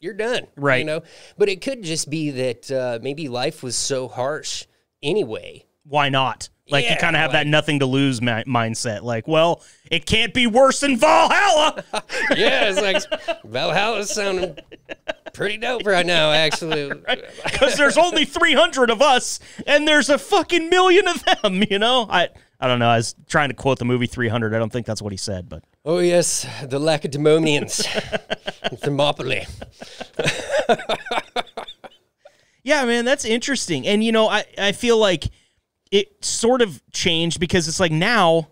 you're done. Right. You know, but it could just be that uh, maybe life was so harsh anyway. Why not? Like you kind of have that nothing to lose mi- mindset. Like, well, it can't be worse than Valhalla. (laughs) Yeah, it's like Valhalla's sounding pretty dope right now, actually. because there's only 300 of us and there's a fucking million of them you know i i don't know i was trying to quote the movie 300 i don't think that's what he said but Oh yes, the Lacedaemonians, (laughs) Thermopylae. (laughs) yeah man that's interesting and you know i i feel like it sort of changed because it's like now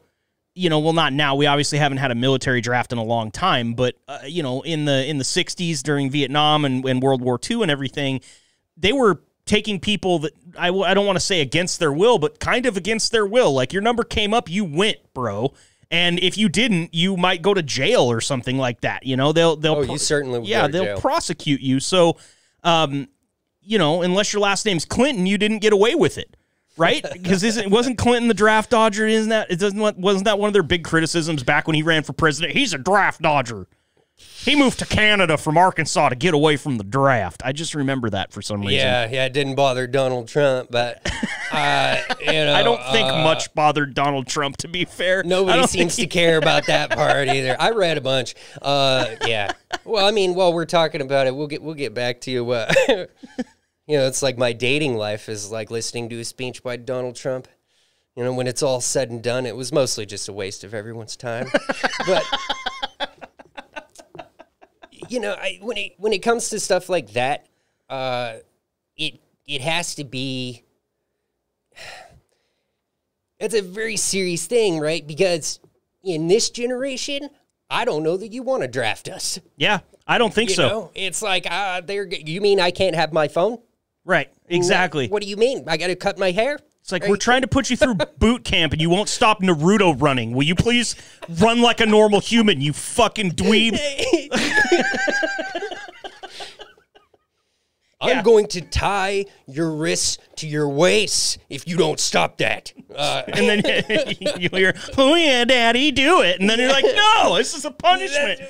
you know well not now we obviously haven't had a military draft in a long time but uh, you know in the in the 60s during vietnam and, and world war ii and everything they were taking people that I, w- I don't want to say against their will but kind of against their will. Like your number came up you went bro. And if you didn't you might go to jail or something like that you know? They'll they'll Oh, you certainly yeah they'll jail. prosecute you. So um you know unless your last name's clinton you didn't get away with it right? (laughs) Because isn't wasn't clinton the draft dodger? Isn't that it doesn't wasn't that one of their big criticisms back when he ran for president? He's a draft dodger he moved to canada from arkansas to get away from the draft i just remember that for some reason Yeah, yeah, it didn't bother Donald Trump, but uh, you (laughs) know, I don't think uh, much bothered Donald Trump, to be fair. Nobody seems to care (laughs) about that part either. I read a bunch. Uh, yeah. Well, I mean, while we're talking about it, we'll get we'll get back to uh, (laughs) you know, it's like my dating life is like listening to a speech by Donald Trump. You know, when it's all said and done, it was mostly just a waste of everyone's time. but you know, I, when it when it comes to stuff like that, uh, it it has to be. (sighs) It's a very serious thing, right? Because in this generation, I don't know that you want to draft us. Yeah, I don't think You so. know, it's like uh, they're. You mean I can't have my phone? Right, exactly. What do you mean? I got to cut my hair? It's like we're trying to put you through (laughs) boot camp and you won't stop Naruto running. Will you please run like a normal human, you fucking dweeb? (laughs) I'm going to tie your wrists to your waist if you don't stop that. Uh, And then (laughs) you hear, "Oh yeah, daddy, do it." And then you're like, "No, this is a punishment."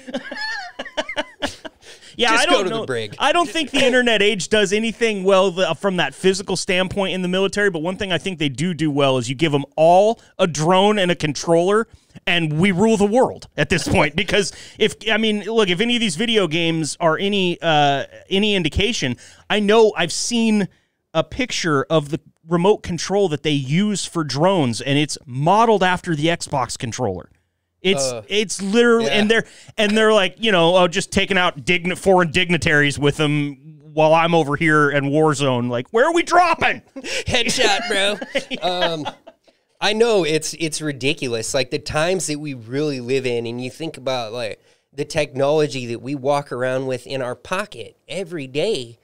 Yeah, Just I don't to the know. I don't think the internet age does anything well the, from that physical standpoint in the military. But one thing I think they do do well is you give them all a drone and a controller, and we rule the world at this point. Because if I mean, look, if any of these video games are any uh, any indication, I know I've seen a picture of the remote control that they use for drones, and it's modeled after the Xbox controller. It's it's literally and they're and they're like you know oh, just taking out digni- foreign dignitaries with them while I'm over here in Warzone. Like where are we dropping? (laughs) headshot, bro. (laughs) um, I know it's it's ridiculous. Like the times that we really live in, and you think about like the technology that we walk around with in our pocket every day,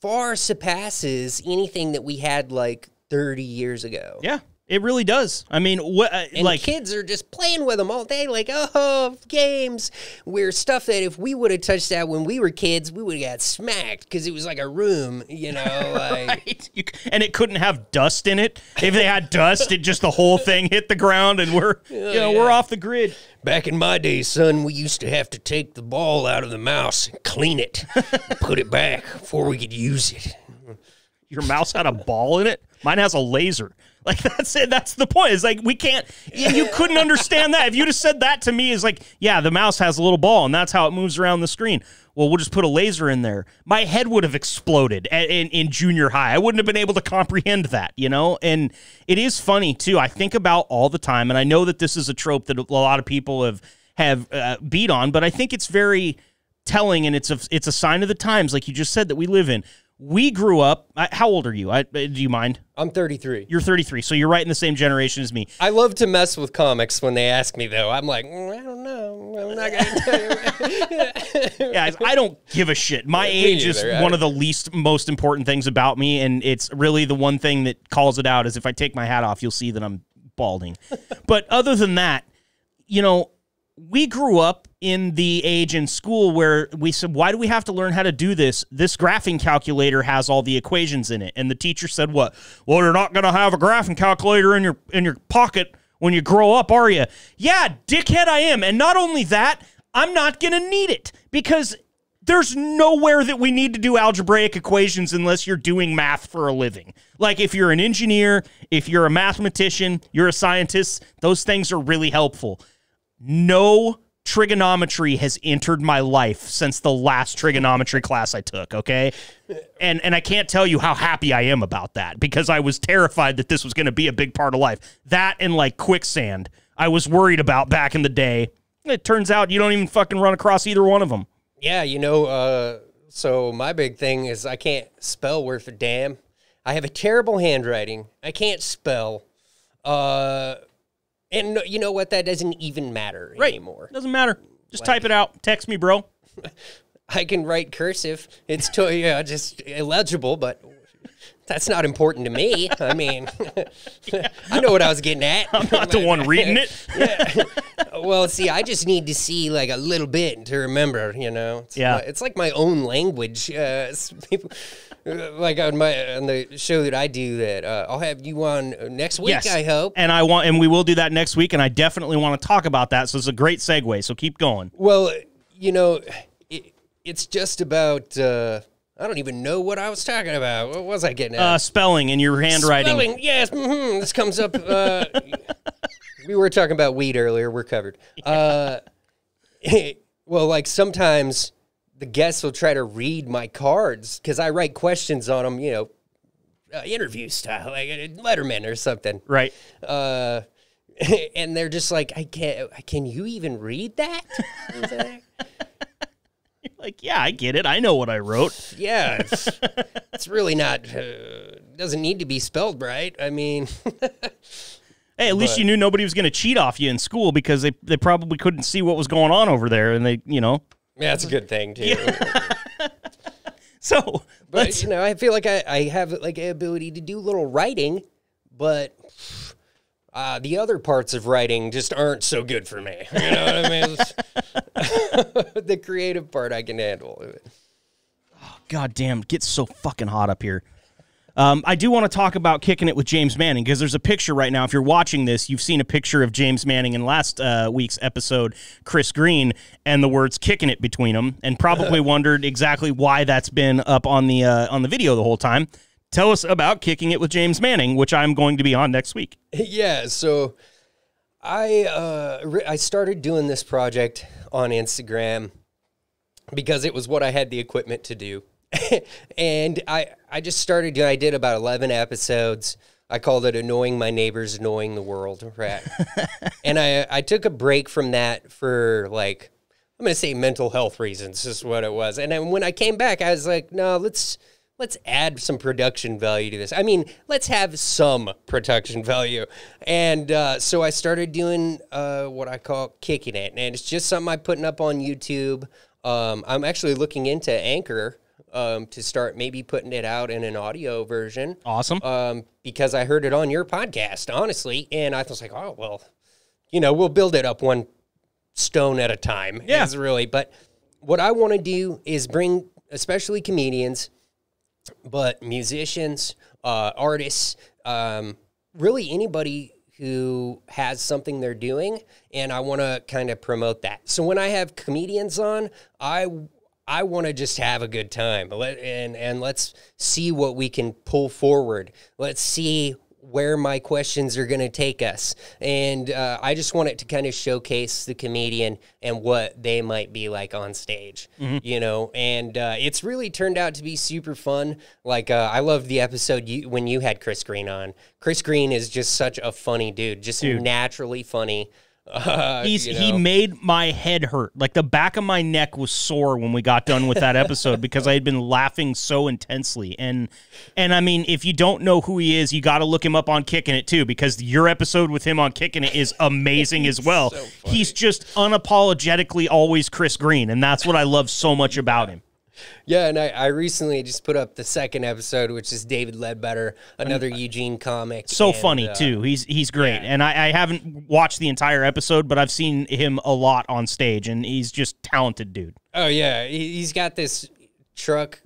far surpasses anything that we had like thirty years ago. Yeah, it really does. I mean, what uh, And like kids are just playing with them all day, like, oh, games. We're stuff that if we would have touched that when we were kids, we would have got smacked because it was like a room, you know? (laughs) Like, Right? You and it couldn't have dust in it. If they had dust, it just the whole thing hit the ground, and we're (laughs) you know we're off the grid. Back in my day, son, we used to have to take the ball out of the mouse and clean it, (laughs) put it back before we could use it. Your mouse had a ball in it. Mine has a laser. (laughs) Like that's it. That's the point. It's like we can't. You couldn't understand that if you just said that to me. Is like, yeah, the mouse has a little ball, and that's how it moves around the screen. Well, we'll just put a laser in there. My head would have exploded in, in junior high. I wouldn't have been able to comprehend that, you know. And it is funny too. I think about all the time, and I know that this is a trope that a lot of people have have uh, beat on, but I think it's very telling, and it's a it's a sign of the times, like you just said, that we live in. We grew up. I, how old are you? I, uh, do you mind? I'm 33. You're 33, so you're right in the same generation as me. I love to mess with comics when they ask me, though. I'm like, "Mm, I don't know. I'm not going to tell you. (laughs) (laughs) Yeah, I don't give a shit. My age is. I- one of the least most important things about me, and it's really the one thing that calls it out. Is if I take my hat off, you'll see that I'm balding. (laughs) but other than that, you know, we grew up in the age in school where we said, "Why do we have to learn how to do this? This graphing calculator has all the equations in it." And the teacher said, "What? Well, you're not going to have a graphing calculator in your in your pocket when you grow up, are you?" Yeah, dickhead, I am. And not only that, I'm not going to need it because there's nowhere that we need to do algebraic equations unless you're doing math for a living. Like if you're an engineer, if you're a mathematician, you're a scientist, those things are really helpful. No trigonometry has entered my life since the last trigonometry class I took, okay? And and I can't tell you how happy I am about that because I was terrified that this was going to be a big part of life. That and like quicksand, I was worried about back in the day. It turns out you don't even fucking run across either one of them. Yeah, you know, uh, so my big thing is I can't spell worth a damn. I have a terrible handwriting. I can't spell. Uh, and you know what? That doesn't even matter anymore. Doesn't matter. Just type it out. Text me, bro. (laughs) I can write cursive. It's to, yeah, just illegible, but that's not important to me. I mean, (laughs) I know what I was getting at. (laughs) I'm not the one reading it. Well, see, I just need to see like a little bit to remember. You know, it's Yeah. my- it's like my own language. Uh, people, uh, like on my on the show that I do, that uh, I'll have you on uh, next week. Yes. I hope. And I want and we will do that next week and I definitely want to talk about that. So it's a great segue. So keep going. Well, you know, it, it's just about. Uh, I don't even know what I was talking about. What was I getting at? Uh, spelling and your handwriting. Spelling, yes. hmm this comes up. Uh, we were talking about weed earlier. We're covered. Uh, (laughs) well, like sometimes the guests will try to read my cards because I write questions on them. You know, uh, interview style, like a Letterman or something. Right. Uh, (laughs) and they're just like, I can't. Can you even read that? (laughs) Like, yeah, I get it. I know what I wrote. yeah, it's, it's really not. Uh, doesn't need to be spelled right. I mean. Hey, at least But- you knew nobody was going to cheat off you in school because they, they probably couldn't see what was going on over there, and they, you know. Yeah, that's a good thing too. (laughs) So But you know, I feel like I, I have like an ability to do little writing, but uh, the other parts of writing just aren't so good for me. You know what I mean? (laughs) (laughs) the creative part I can handle. Oh, God damn, it gets so fucking hot up here. Um, I do want to talk about kicking it with James Manning because there's a picture right now. If you're watching this, you've seen a picture of James Manning in last uh, week's episode, Chris Green, and the words "kicking it" between them, and probably (laughs) wondered exactly why that's been up on the uh, on the video the whole time. Tell us about kicking it with James Manning, which I'm going to be on next week. (laughs) yeah, so I uh, I started doing this project on Instagram because it was what I had the equipment to do, (laughs) and I I just started. doing I did about eleven episodes. I called it "Annoying My Neighbors, Annoying the World," right? (laughs) and I I took a break from that for like I'm gonna say mental health reasons is what it was. And then when I came back, I was like, no, let's let's add some production value to this. I mean, let's have some production value. And uh, so I started doing uh, what I call kicking it, and it's just something I'm putting up on YouTube. Um, I'm actually looking into Anchor um, to start maybe putting it out in an audio version Awesome. um, because I heard it on your podcast, honestly, and I was like, oh well, you know, we'll build it up one stone at a time. Yeah. is really. But what I want to do is bring, especially comedians, but musicians, uh, artists, um, really anybody who has something they're doing, and I want to kind of promote that. So when I have comedians on, I I want to just have a good time, Let, and and let's see what we can pull forward. Let's see where my questions are going to take us, and uh, I just want it to kind of showcase the comedian and what they might be like on stage, you know. And uh, it's really turned out to be super fun. Like uh, I love the episode you, when you had Chris Green on. Chris Green is just such a funny dude, just naturally funny. Uh, (laughs) He's you he made my head hurt. Like the back of my neck was sore when we got done with that episode (laughs) because I had been laughing so intensely. And and I mean, if you don't know who he is, you got to look him up on Kicking It too because your episode with him on Kicking It is amazing as (laughs) well. He's just unapologetically always Chris Green, and that's what I love so much about him. Yeah, and I, I recently just put up the second episode, which is David Ledbetter, another Eugene comic. So and, funny uh, too. He's he's great, yeah. and I, I haven't watched the entire episode, but I've seen him a lot on stage, and he's just talented dude. Oh yeah, he, he's got this truck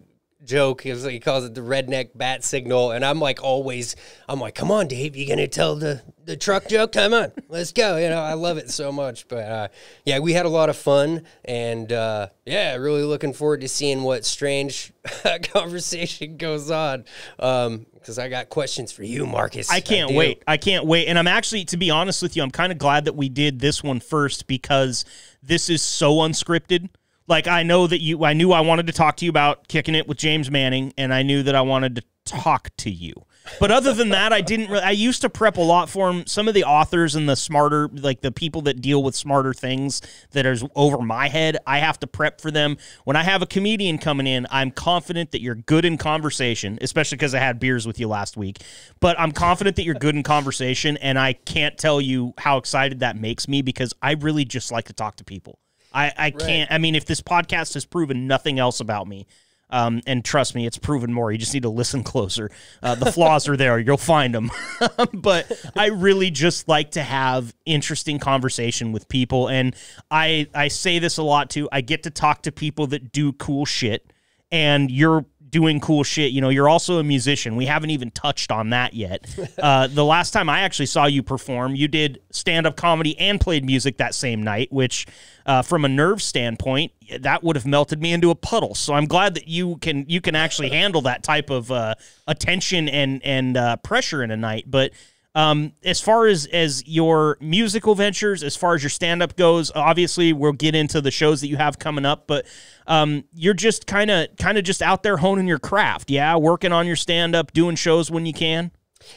joke. He, calls it the redneck bat signal, and I'm like always, I'm like, come on, Dave, you gonna tell the the truck joke? Come on, let's go. You know, I love it so much. But uh, yeah, we had a lot of fun, and uh, yeah, really looking forward to seeing what strange (laughs) conversation goes on. Um, because I got questions for you, Marcus. I can't do. wait. I can't wait. And I'm actually, to be honest with you, I'm kind of glad that we did this one first because this is so unscripted. Like I know that you, I knew I wanted to talk to you about kicking it with James Manning, and I knew that I wanted to talk to you. But other than that, I didn't. Really, I used to prep a lot for him. Some of the authors and the smarter, like the people that deal with smarter things that are over my head, I have to prep for them. When I have a comedian coming in, I'm confident that you're good in conversation, especially because I had beers with you last week. But I'm confident that you're good in conversation, and I can't tell you how excited that makes me because I really just like to talk to people. I, I can't. I mean, if this podcast has proven nothing else about me, um, and trust me, it's proven more. You just need to listen (laughs) closer. Uh, the flaws are there; you'll find them. (laughs) but I really just like to have interesting conversation with people, and I I say this a lot too. I get to talk to people that do cool shit, and you're doing cool shit. You know, you're also a musician. We haven't even touched on that yet. (laughs) Uh, the last time I actually saw you perform, you did stand up comedy and played music that same night, which, uh, from a nerve standpoint, that would have melted me into a puddle. So I'm glad that you can you can actually handle that type of uh, attention and and uh, pressure in a night. But um, as far as as your musical ventures, as far as your stand up goes, obviously we'll get into the shows that you have coming up, but um, you're just kind of kind of just out there honing your craft, yeah, working on your stand up, doing shows when you can.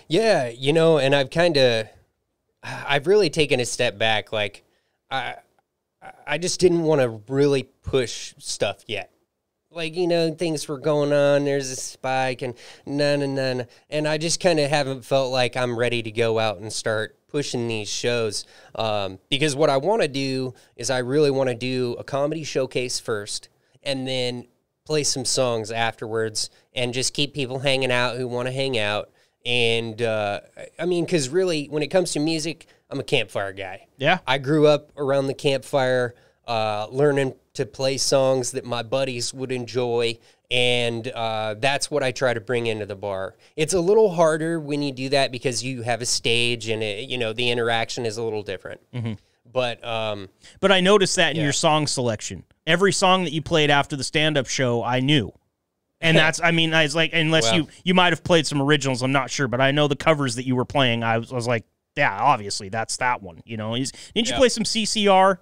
Yeah, you know, and I've kind of, I've really taken a step back. Like, I, I just didn't want to really push stuff yet. Like, you know, things were going on. There's a spike and none and none, and I just kind of haven't felt like I'm ready to go out and start pushing these shows um, because what I want to do is I really want to do a comedy showcase first, and then play some songs afterwards, and just keep people hanging out who want to hang out. And uh, I mean, because really, when it comes to music, I'm a campfire guy. Yeah. I grew up around the campfire, uh, learning to play songs that my buddies would enjoy. And uh, that's what I try to bring into the bar. It's a little harder when you do that because you have a stage and it, you know the interaction is a little different. But um, But I noticed that in Yeah. your song selection. Every song that you played after the stand up show, I knew. And that's, I mean, I was like, unless Well- you, you might have played some originals, I'm not sure, but I know the covers that you were playing. I was, I was like, yeah, obviously that's that one. You know, didn't you Yeah. play some CCR?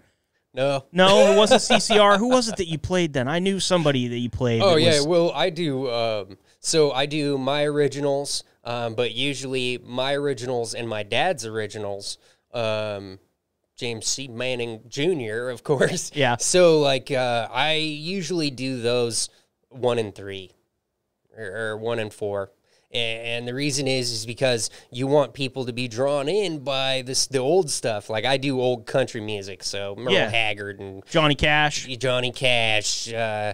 No, No, it wasn't CCR. Who was it that you played then? I knew somebody that you played. Oh yeah, was- well I do. Um, so I do my originals, um, but usually my originals and my dad's originals. Um, James C. Manning Jr. Of course. Yeah. So like uh, I usually do those one and three, or, or one and four. And the reason is is because you want people to be drawn in by this the old stuff. Like I do old country music, so Merle Yeah. Haggard and Johnny Cash, Johnny Cash, uh,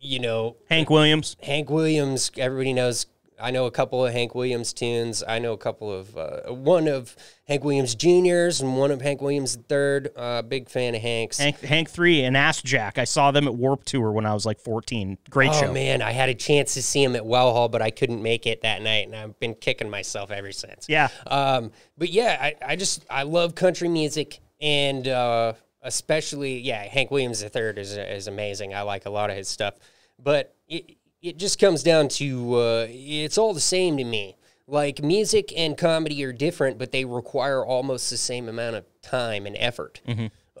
you know, Hank Williams. Hank Williams, everybody knows. I know a couple of Hank Williams tunes. I know a couple of uh, one of Hank Williams Juniors and one of Hank Williams third. Uh, big fan of Hank's. Hank, Hank 3 and Assjack. I saw them at Warped Tour when I was like 14. Great oh show. man, I had a chance to see him at WOW Hall, but I couldn't make it that night, and I've been kicking myself ever since. Yeah. Um, but yeah, I, I just I love country music, and uh, especially yeah, Hank Williams the third is is amazing. I like a lot of his stuff, but it it just comes down to uh, it's all the same to me. Like music and comedy are different, but they require almost the same amount of time and effort.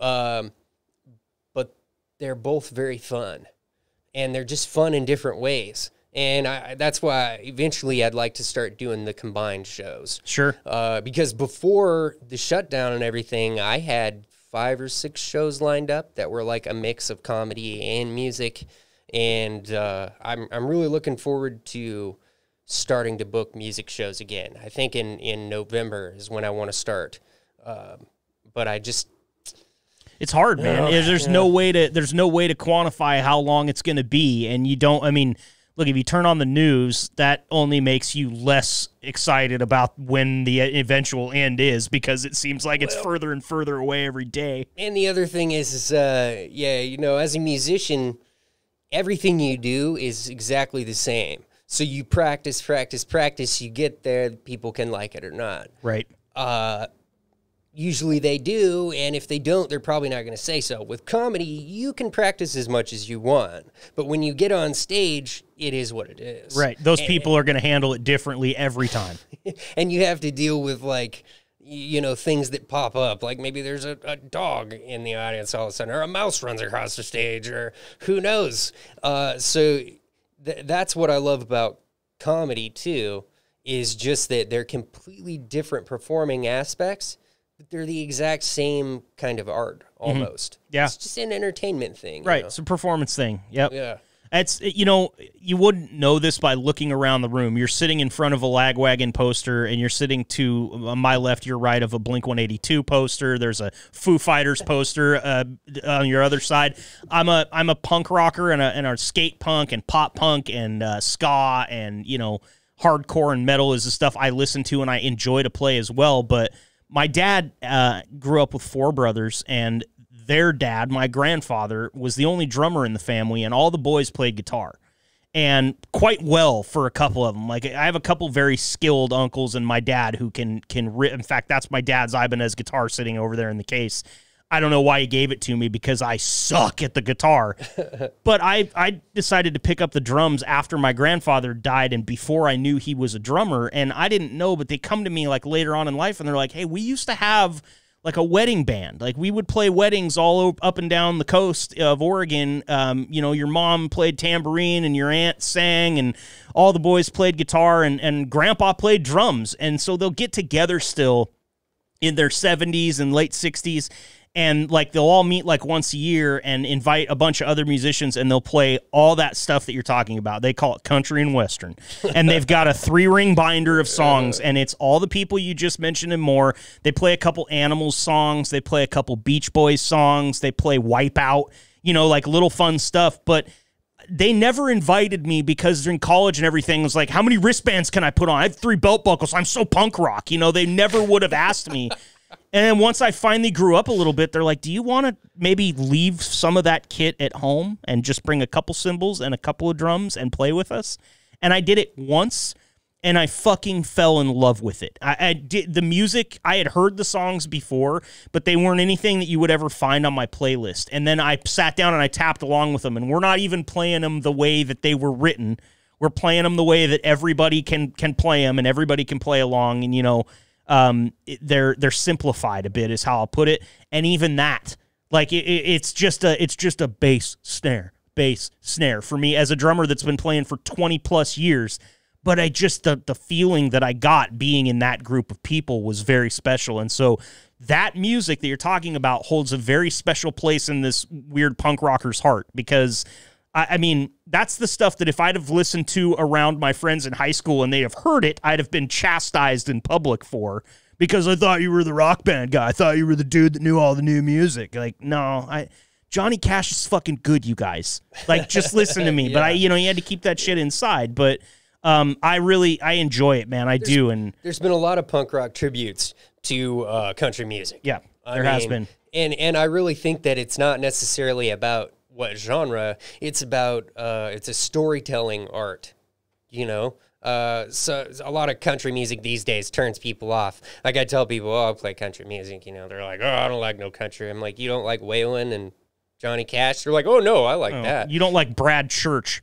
Um, but they're both very fun, and they're just fun in different ways. And I, that's why eventually I'd like to start doing the combined shows Sure. uh, because before the shutdown and everything, I had five or six shows lined up that were like a mix of comedy and music, and uh, I'm I'm really looking forward to starting to book music shows again. I think in in November is when I want to start, um, but I just It's hard, man. Yeah, there's no way to there's no way to quantify how long it's going to be, and you don't. I mean, look if you turn on the news, that only makes you less excited about when the eventual end is because it seems like it's further and further away every day. And the other thing is, is uh, yeah, you know, as a musician, everything you do is exactly the same. So you practice, practice, practice. You get there, people can like it or not. Right. Uh, usually they do, and if they don't, they're probably not going to say so. With comedy, you can practice as much as you want, but when you get on stage, it is what it is. Right. Those people are going to handle it differently every time. (laughs) and you have to deal with like you know things that pop up like maybe there's a, a dog in the audience all of a sudden or a mouse runs across the stage or who knows uh, so th- that's what i love about comedy too is just that they're completely different performing aspects but they're the exact same kind of art almost Mm-hmm. Yeah. it's just an entertainment thing you Right. know? It's a performance thing. Yep. yeah It's you know you wouldn't know this by looking around the room. You're sitting in front of a Lagwagon poster, and you're sitting to uh, my left, your right of a Blink 182 poster. There's a Foo Fighters poster uh, on your other side. I'm a I'm a punk rocker and a and a skate punk and pop punk and uh, ska and you know hardcore and metal is the stuff I listen to and I enjoy to play as well. But my dad uh, grew up with four brothers and their dad, my grandfather, was the only drummer in the family, and all the boys played guitar. And quite well for a couple of them. Like I have a couple very skilled uncles and my dad who can can. Ri- in fact, that's my dad's Ibanez guitar sitting over there in the case. I don't know why he gave it to me because I suck at the guitar. (laughs) but I I decided to pick up the drums after my grandfather died and before I knew he was a drummer. And I didn't know, but they come to me like later on in life and they're like, "Hey, we used to have." Like a wedding band. Like we would play weddings all up and down the coast of Oregon. Um, you know, your mom played tambourine and your aunt sang, and all the boys played guitar, and and grandpa played drums. And so they'll get together still in their 70s and late 60s and like they'll all meet like once a year and invite a bunch of other musicians and they'll play all that stuff that you're talking about. They call it country and western. (laughs) and they've got a three-ring binder of songs and it's all the people you just mentioned and more. They play a couple Animals songs, they play a couple Beach Boys songs, they play Wipeout, you know, like little fun stuff, but they never invited me because during college and everything it was like, how many wristbands can I put on? I have three belt buckles. I'm so punk rock. You know, they never would have asked me. And then once I finally grew up a little bit, they're like, "Do you want to maybe leave some of that kit at home and just bring a couple cymbals and a couple of drums and play with us?" And I did it once, and I fucking fell in love with it. I, I did the music. I had heard the songs before, but they weren't anything that you would ever find on my playlist. And then I sat down and I tapped along with them, and we're not even playing them the way that they were written. We're playing them the way that everybody can can play them, and everybody can play along. And you know um, they're they're simplified a bit, is how I'll put it. And even that, like it, it's just a it's just a bass snare, bass snare for me as a drummer that's been playing for twenty plus years. But I just the the feeling that I got being in that group of people was very special, and so that music that you're talking about holds a very special place in this weird punk rocker's heart because I, I, mean, that's the stuff that if I'd have listened to around my friends in high school and they have heard it, I'd have been chastised in public for because I thought you were the rock band guy. I thought you were the dude that knew all the new music. Like, no, I Johnny Cash is fucking good, you guys. Like, just (laughs) listen to me. yeah. But I, you know, you had to keep that shit inside. But um, I really, I enjoy it, man. I there's, do. And there's been a lot of punk rock tributes to uh, country music. Yeah, there I has been. And and I really think that it's not necessarily about what genre. It's about uh, it's a storytelling art, you know. Uh, so a lot of country music these days turns people off. Like I tell people, oh, I'll play country music. You know, they're like, oh, I don't like no country. I'm like, you don't like Waylon and Johnny Cash? They're like, oh no, I like oh, that. You don't like Brad Church?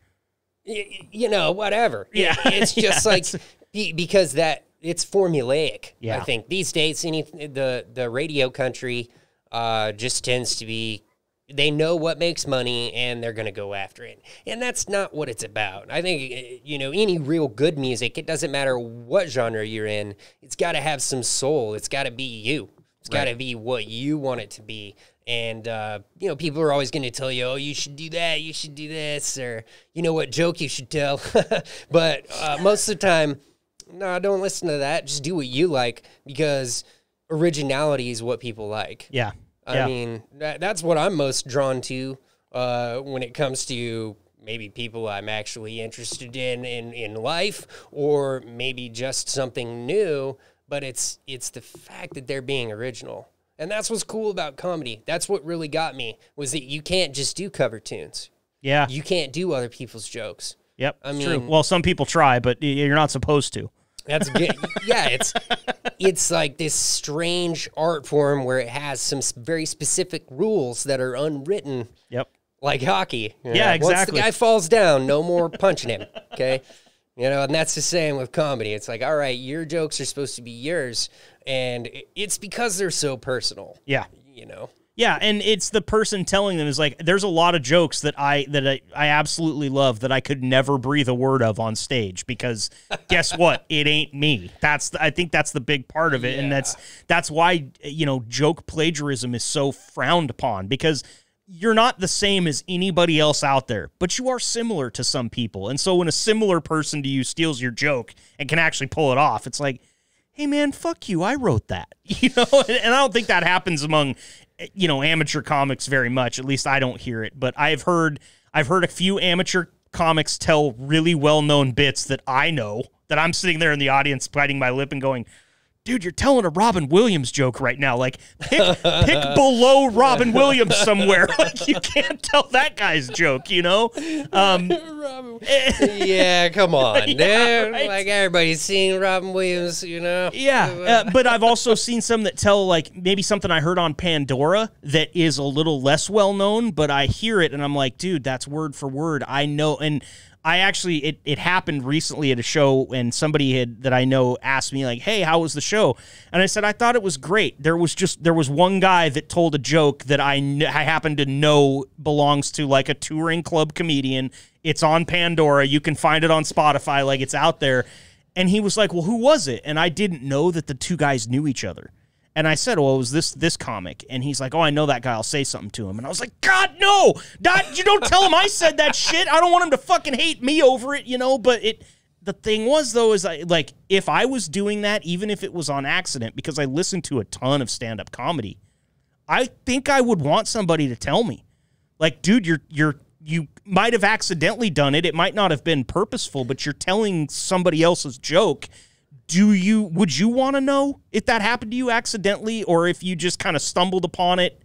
Y- you know, whatever. Yeah, (laughs) it's just yeah, like because that it's formulaic. Yeah, I think these days, any the the radio country uh, just tends to be they know what makes money and they're going to go after it. And that's not what it's about. I think, eh, you know, any real good music, it doesn't matter what genre you're in, it's got to have some soul. It's got to be you. It's got to be what you want it to be. And, uh, you know, people are always going to tell you, oh, you should do that, you should do this, or, you know, what joke you should tell. (laughs) but uh, most of the time, no, don't listen to that. Just do what you like because originality is what people like. Yeah. I yeah. mean, that, that's what I'm most drawn to uh, when it comes to maybe people I'm actually interested in, in in life, or maybe just something new. But it's it's the fact that they're being original, and that's what's cool about comedy. That's what really got me was that you can't just do cover tunes. Yeah, you can't do other people's jokes. Yep, I mean, true. Well, some people try, but you're not supposed to. That's good. yeah, it's it's like this strange art form where it has some very specific rules that are unwritten. Yep. Like hockey. Yeah, exactly. Once the guy falls down, no more punching him. Okay. You know, and that's the same with comedy. It's like, all right, your jokes are supposed to be yours, and it's because they're so personal. Yeah. You know. Yeah, and it's the person telling them is like there's a lot of jokes that I that I, I absolutely love that I could never breathe a word of on stage because guess what? (laughs) It ain't me. That's the, I think that's the big part of it yeah. and that's that's why you know joke plagiarism is so frowned upon because you're not the same as anybody else out there, but you are similar to some people. And so when a similar person to you steals your joke and can actually pull it off, it's like hey man, fuck you, I wrote that. (laughs) You know, and I don't think that happens among you know amateur comics very much. At least I don't hear it, but I've heard I've heard a few amateur comics tell really well known bits that I know that I'm sitting there in the audience biting my lip and going, dude, you're telling a Robin Williams joke right now. Like, pick, pick (laughs) below Robin Williams somewhere. (laughs) Like, you can't tell that guy's joke, you know? Um, (laughs) yeah, come on. yeah, right? Like, everybody's seeing Robin Williams, you know? Yeah. Uh, but I've also seen some that tell, like, maybe something I heard on Pandora that is a little less well known, but I hear it and I'm like, dude, that's word for word. I know. And, I actually it it happened recently at a show and somebody had that I know asked me like, "Hey, how was the show?" And I said I thought it was great. There was just there was one guy that told a joke that I kn- I happen to know belongs to like a touring club comedian. It's on Pandora. You can find it on Spotify like it's out there. And he was like, "Well, who was it?" And I didn't know that the two guys knew each other. And I said, "Well, it was this this comic," and he's like, "Oh, I know that guy. I'll say something to him." And I was like, "God, no! Not you don't tell him I said that shit. I don't want him to fucking hate me over it, you know." But it, the thing was though, is I like if I was doing that, even if it was on accident, because I listened to a ton of stand up comedy, I think I would want somebody to tell me, like, dude, you're you're you might have accidentally done it. It might not have been purposeful, but you're telling somebody else's joke do you would you want to know if that happened to you accidentally or if you just kind of stumbled upon it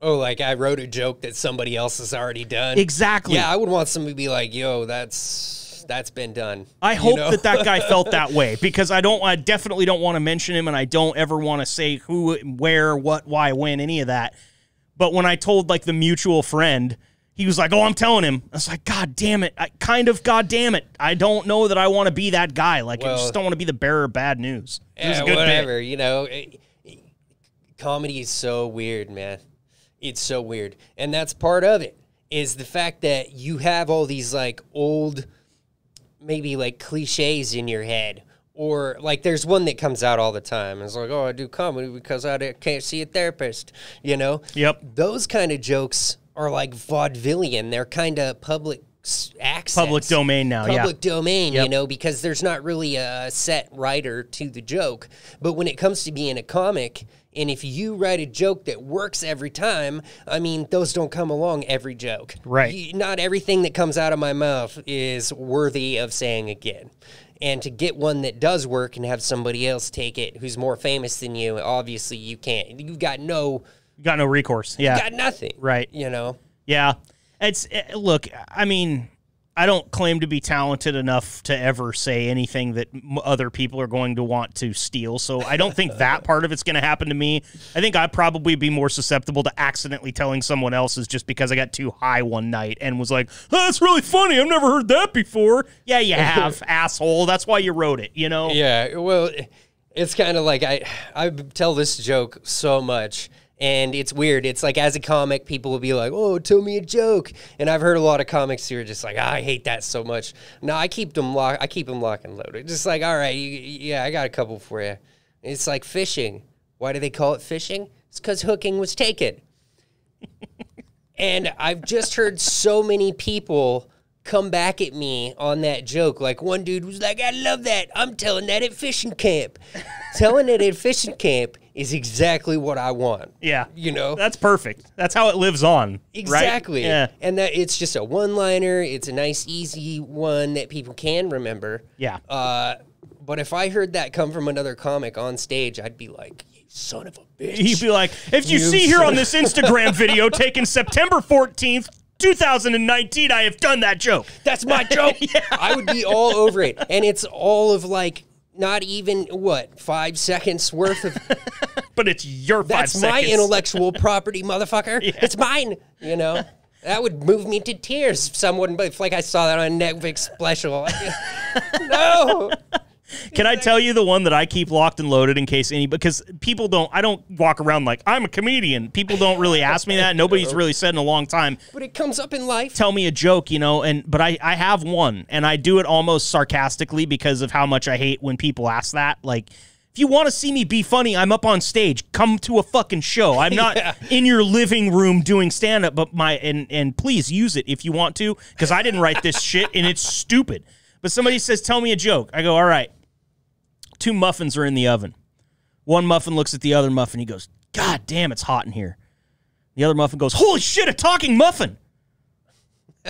Oh, like I wrote a joke that somebody else has already done. exactly Yeah, I would want somebody to be like, "Yo, that's that's been done." i hope know? that that guy felt that (laughs) way because i don't i definitely don't want to mention him and i don't ever want to say who where what why when any of that but when i told like the mutual friend he was like oh i'm telling him i was like god damn it I, kind of god damn it i don't know that i want to be that guy like i just don't want to be the bearer of bad news it yeah, good bit. whatever. You know, It- it- comedy is so weird, man. It's so weird, and that's part of it. Is the fact that you have all these like old, maybe like cliches in your head, or like there's one that comes out all the time. It's like, oh, I do comedy because I can't see a therapist. You know. Yep. Those kind of jokes are like vaudevillian. They're kind of public access. Public domain now, yeah. Public domain, you know, because there's not really a set writer to the joke. But when it comes to being a comic, and if you write a joke that works every time, I mean, those don't come along every joke. Right. You- not everything that comes out of my mouth is worthy of saying again. And to get one that does work and have somebody else take it who's more famous than you, obviously you can't. You've got no, got no recourse yeah got nothing. Right. You know? Yeah. It's eh, look, I mean, I don't claim to be talented enough to ever say anything that other people are going to want to steal. So I don't think that part of it's going to happen to me. I think I'd probably be more susceptible to accidentally telling someone else's just because I got too high one night and was like, oh, "That's really funny. I've never heard that before." Yeah, you have, (laughs) asshole. That's why you wrote it. You know. Yeah, well, it's kind of like I I tell this joke so much, and it's weird. It's like as a comic, people will be like, "Oh, tell me a joke," and I've heard a lot of comics who are just like, "I hate that so much." No, I keep them lock. I keep them lock and loaded. Just like, all right, you, yeah, I got a couple for you. It's like fishing. Why do they call it fishing? It's because hooking was taken. (laughs) And I've just heard so many people come back at me on that joke. Like one dude was like, I love that. I'm telling that at fishing camp. (laughs) telling it at fishing camp is exactly what I want. Yeah. You know? That's perfect. That's how it lives on. right? Exactly. Yeah. And that it's just a one liner. It's a nice, easy one that people can remember. Yeah. Uh, but if I heard that come from another comic on stage, I'd be like, son of a (laughs) bitch. He'd be like, if you You see here on this (laughs) Instagram video taken September 14th, 2019, I have done that joke. That's my (laughs) joke. yeah. I would be all over it. And it's all of like not even what, five seconds worth of (laughs) But it's your five that's my seconds. intellectual (laughs) property, motherfucker. It's mine. You know? That would move me to tears if someone but if like I saw that on a Netflix special. (laughs) No. Can I tell you the one that I keep locked and loaded in case any because people don't I don't walk around like I'm a comedian. People don't really ask me that. (laughs) Nobody's really said in a long time. But it comes up in life. Tell me a joke, you know, and but I I have one and I do it almost sarcastically because of how much I hate when people ask that. Like if you want to see me be funny, I'm up on stage. Come to a fucking show. I'm (laughs) not in your living room doing stand up, but my and and please use it if you want to because I didn't write this shit and it's stupid. But somebody says, "Tell me a joke." I go, "All right." Two muffins are in the oven. One muffin looks at the other muffin. He goes, God damn, it's hot in here. The other muffin goes, Holy shit, a talking muffin. (laughs)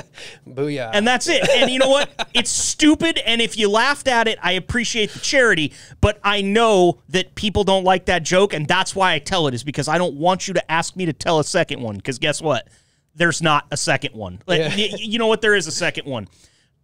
Booyah. And that's it. And you know what? It's stupid. And if you laughed at it, I appreciate the charity. But I know that people don't like that joke. And that's why I tell it, is because I don't want you to ask me to tell a second one. Because guess what? There's not a second one. Like, Yeah. you know what? There is a second one.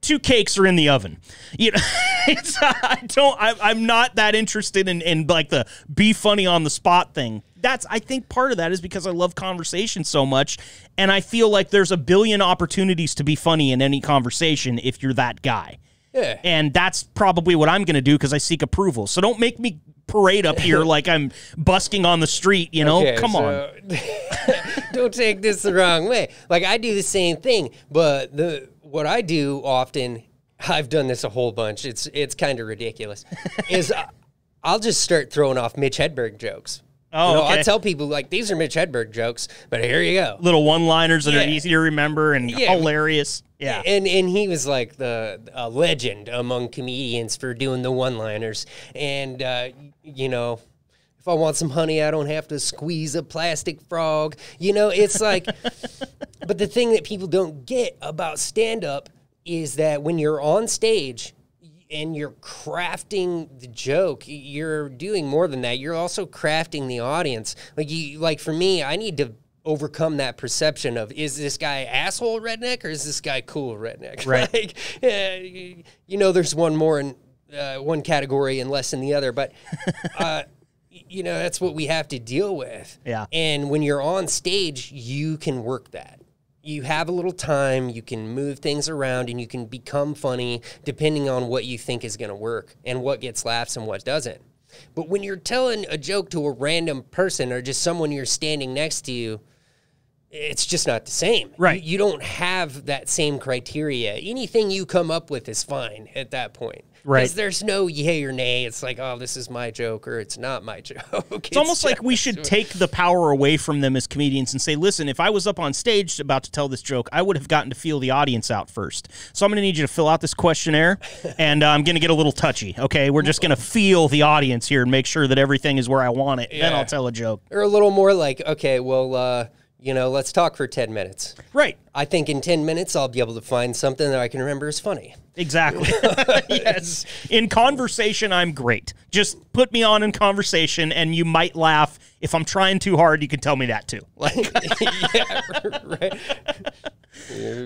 Two cakes are in the oven. You know, (laughs) it's, I don't. I, I'm not that interested in, in like the be funny on the spot thing. That's I think part of that is because I love conversation so much, and I feel like there's a billion opportunities to be funny in any conversation if you're that guy. yeah. And that's probably what I'm going to do because I seek approval. So don't make me parade up here (laughs) like I'm busking on the street. You know, Okay, come on. (laughs) don't take this the wrong way. Like I do the same thing, but the what I do often, I've done this a whole bunch. It's it's kind of ridiculous. (laughs) is I- I'll just start throwing off Mitch Hedberg jokes. Oh, You know, okay. I tell people like these are Mitch Hedberg jokes, but here you go. Little one-liners that are easy to remember and Yeah. hilarious. Yeah. And and he was like the a legend among comedians for doing the one-liners. And uh, you know, if I want some honey, I don't have to squeeze a plastic frog. You know, it's like. (laughs) but the thing that people don't get about stand-up is that when you're on stage and you're crafting the joke you're doing more than that you're also crafting the audience like you like for me i need to overcome that perception of is this guy asshole redneck or is this guy cool redneck (laughs) Right. like yeah, you know there's one more in uh, one category and less in the other but (laughs) uh, you know that's what we have to deal with Yeah. and when you're on stage you can work that you have a little time, you can move things around, and you can become funny depending on what you think is going to work and what gets laughs and what doesn't. But when you're telling a joke to a random person or just someone you're standing next to you, it's just not the same. Right. You, you don't have that same criteria. Anything you come up with is fine at that point. Right. Because there's no yay or nay. It's like, oh, this is my joke or it's not my (laughs) joke. It's almost like we should take the power away from them as comedians and say, listen, if I was up on stage about to tell this joke, I would have gotten to feel the audience out first. So I'm going to need you to fill out this questionnaire, (laughs) and uh, I'm going to get a little touchy. Okay, we're just going to feel the audience here and make sure that everything is where I want it. Then I'll tell a joke. or a little more like, okay, well, uh, you know, let's talk for 10 minutes. Right. I think in 10 minutes, I'll be able to find something that I can remember is funny. Exactly. (laughs) (laughs) yes. In conversation, I'm great. Just put me on in conversation, and you might laugh. If I'm trying too hard, you can tell me that too. Like, (laughs) yeah, right.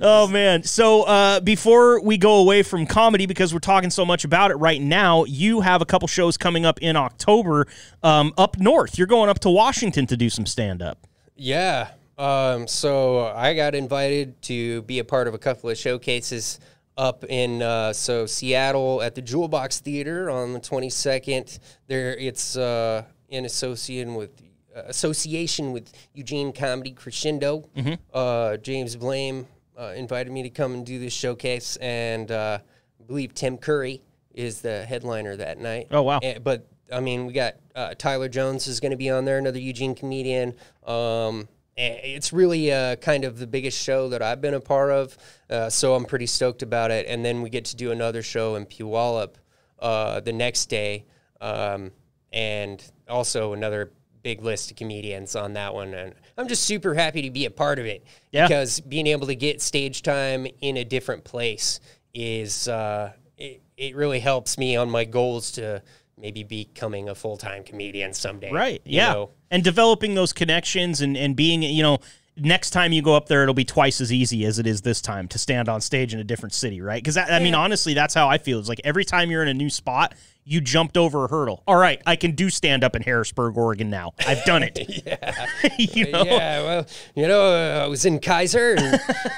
oh man. So uh, before we go away from comedy, because we're talking so much about it right now, you have a couple shows coming up in October um, up north. You're going up to Washington to do some stand up. Yeah. Um, so I got invited to be a part of a couple of showcases up in uh, so Seattle at the Jewel Box Theater on the 22nd. There, it's uh, in association with uh, association with Eugene Comedy Crescendo. Uh, James Blame uh, invited me to come and do this showcase, and uh, I believe Tim Curry is the headliner that night. Oh, wow. And- but I mean, we got uh, Tyler Jones is going to be on there, another Eugene comedian. Um, it's really uh, kind of the biggest show that I've been a part of, uh, so I'm pretty stoked about it. And then we get to do another show in Puyallup uh, the next day, um, and also another big list of comedians on that one. And I'm just super happy to be a part of it Yeah. because being able to get stage time in a different place is uh, it, it really helps me on my goals to maybe becoming a full-time comedian someday Right. Yeah. know? And developing those connections and, and being, you know, next time you go up there, it'll be twice as easy as it is this time to stand on stage in a different city, right? Because, I mean, honestly, that's how I feel. It's like every time you're in a new spot, you jumped over a hurdle. All right, I can do stand up in Harrisburg, Oregon now. I've done it. (laughs) yeah. (laughs) you know? yeah well you know uh, i was in Keizer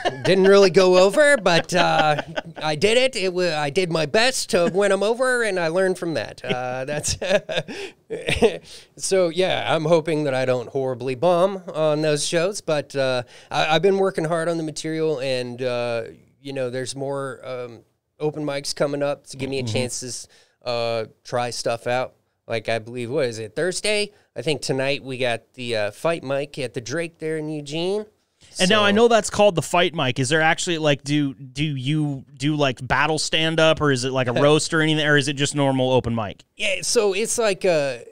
and didn't really go over but uh, i did it it was i did my best to win them over and i learned from that uh, (laughs) that's so yeah i'm hoping that i don't horribly bomb on those shows but uh, I, i've been working hard on the material and uh, you know there's more um, open mics coming up to give me a chance to uh, try stuff out like I believe what is it Thursday? I think tonight we got the uh, fight mic at the Drake there in Eugene. And now I know that's called the fight mic. Is there actually like do do you do like battle stand up or is it like a (laughs) roast or anything or is it just normal open mic? Yeah, so it's like a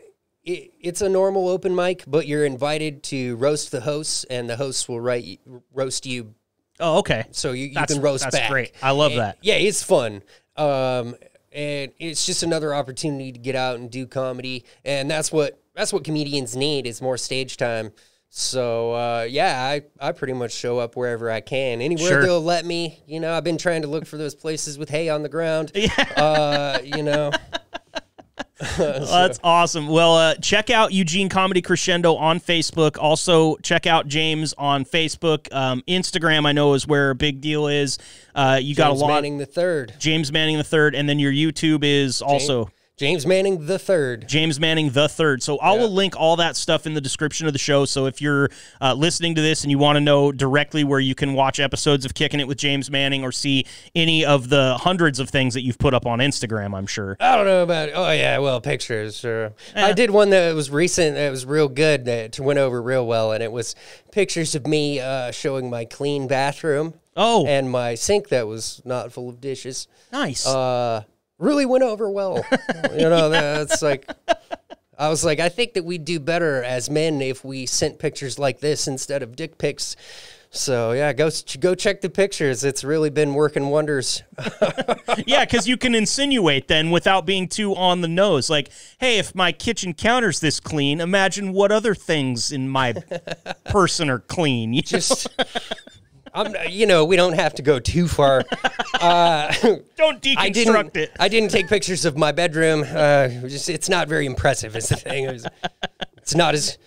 it, it's a normal open mic, but you're invited to roast the hosts, and the hosts will write roast you, Oh, okay. so you, you That's- can roast that's back. great. I love And- that. Yeah, it's fun. Um, and it's just another opportunity to get out and do comedy, and that's what that's what comedians need is more stage time. So uh, yeah, I, I pretty much show up wherever I can, anywhere Sure. they'll let me. You know, I've been trying to look for those places with hay on the ground. (laughs) Yeah. Uh, you know, (laughs) (laughs) Well, that's awesome. Well, uh, check out Eugene Comedy Crescendo on Facebook. Also, check out James on Facebook. Um, Instagram, I know, is where a big deal is. Uh, you got a James lot. Manning the third. James Manning the third, and then your YouTube is also James Manning the third. James Manning the third. So I will link all that stuff in the description of the show. So if you're uh, listening to this and you want to know directly where you can watch episodes of Kicking It with James Manning or see any of the hundreds of things that you've put up on Instagram, I'm sure. I don't know about. Oh yeah, well pictures. Sure. I did one that was recent. That was real good. That went over real well, and it was pictures of me uh, showing my clean bathroom Oh, and my sink that was not full of dishes. nice. Uh, really went over well. (laughs) you know, that's like. I was like, I think that we'd do better as men if we sent pictures like this instead of dick pics. So yeah, go go check the pictures. It's really been working wonders. (laughs) yeah, because you can insinuate then without being too on the nose. Like, hey, if my kitchen counter's this clean, imagine what other things in my (laughs) person are clean. You Just, I'm, you know, we don't have to go too far. (laughs) don't deconstruct I didn't. it. I didn't take pictures of my bedroom. Uh, just, it's not very impressive. Is the thing. It's, it's not as.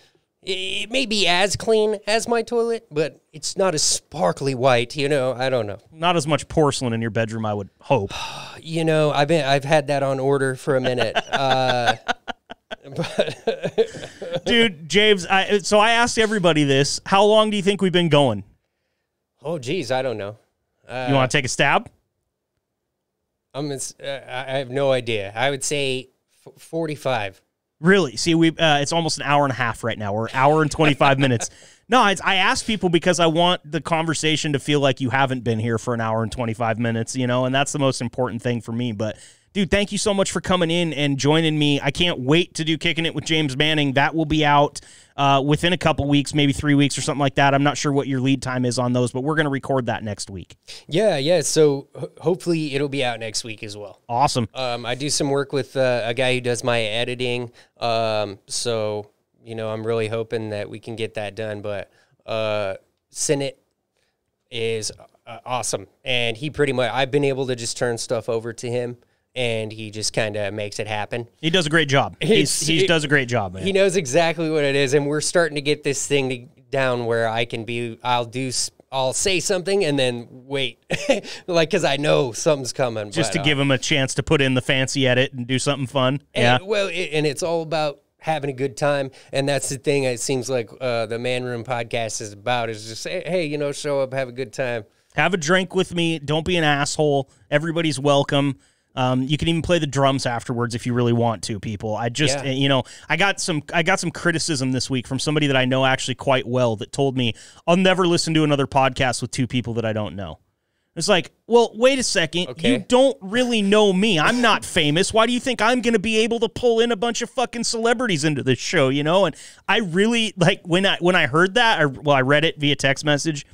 It may be as clean as my toilet, but it's not as sparkly white. You know, I don't know. Not as much porcelain in your bedroom, I would hope. (sighs) You know, I've been I've had that on order for a minute. Uh, (laughs) Dude, James, I, so I asked everybody this. How long do you think we've been going? Oh, geez, I don't know. You want to take a stab? I'm. Uh, I have no idea. I would say f- forty-five. Really? See, we uh, it's almost an hour and a half right now. We're hour and 25 minutes. (laughs) No, it's, I ask people because I want the conversation to feel like you haven't been here for an hour and 25 minutes, you know, and that's the most important thing for me. But dude, thank you so much for coming in and joining me. I can't wait to do Kicking It with James Manning. That will be out uh, within a couple weeks, maybe three weeks or something like that. I'm not sure what your lead time is on those, but we're going to record that next week. Yeah, yeah. So ho- hopefully it'll be out next week as well. Awesome. Um, I do some work with uh, a guy who does my editing. Um, so you know, I'm really hoping that we can get that done. But uh, Senate is uh, awesome, and he pretty much I've been able to just turn stuff over to him, and he just kind of makes it happen. He does a great job. (laughs) He's, he does a great job, man. He knows exactly what it is, and we're starting to get this thing to, down where I can be. I'll do. I'll say something and then wait, (laughs) like because I know something's coming. just but, to uh, give him a chance to put in the fancy edit and do something fun. yeah. And, well, it, and it's all about having a good time, and that's the thing. It seems like uh, the Man Room podcast is about is just say, hey, you know, show up, have a good time. Have a drink with me. Don't be an asshole. Everybody's welcome. Um, you can even play the drums afterwards if you really want to, people. I just, Yeah. you know, I got some, I got some criticism this week from somebody that I know actually quite well that told me I'll never listen to another podcast with two people that I don't know. It's like, well, wait a second. You don't really know me. I'm not famous. Why do you think I'm going to be able to pull in a bunch of fucking celebrities into this show? You know, and I really like when I when I heard that. I, well, I read it via text message.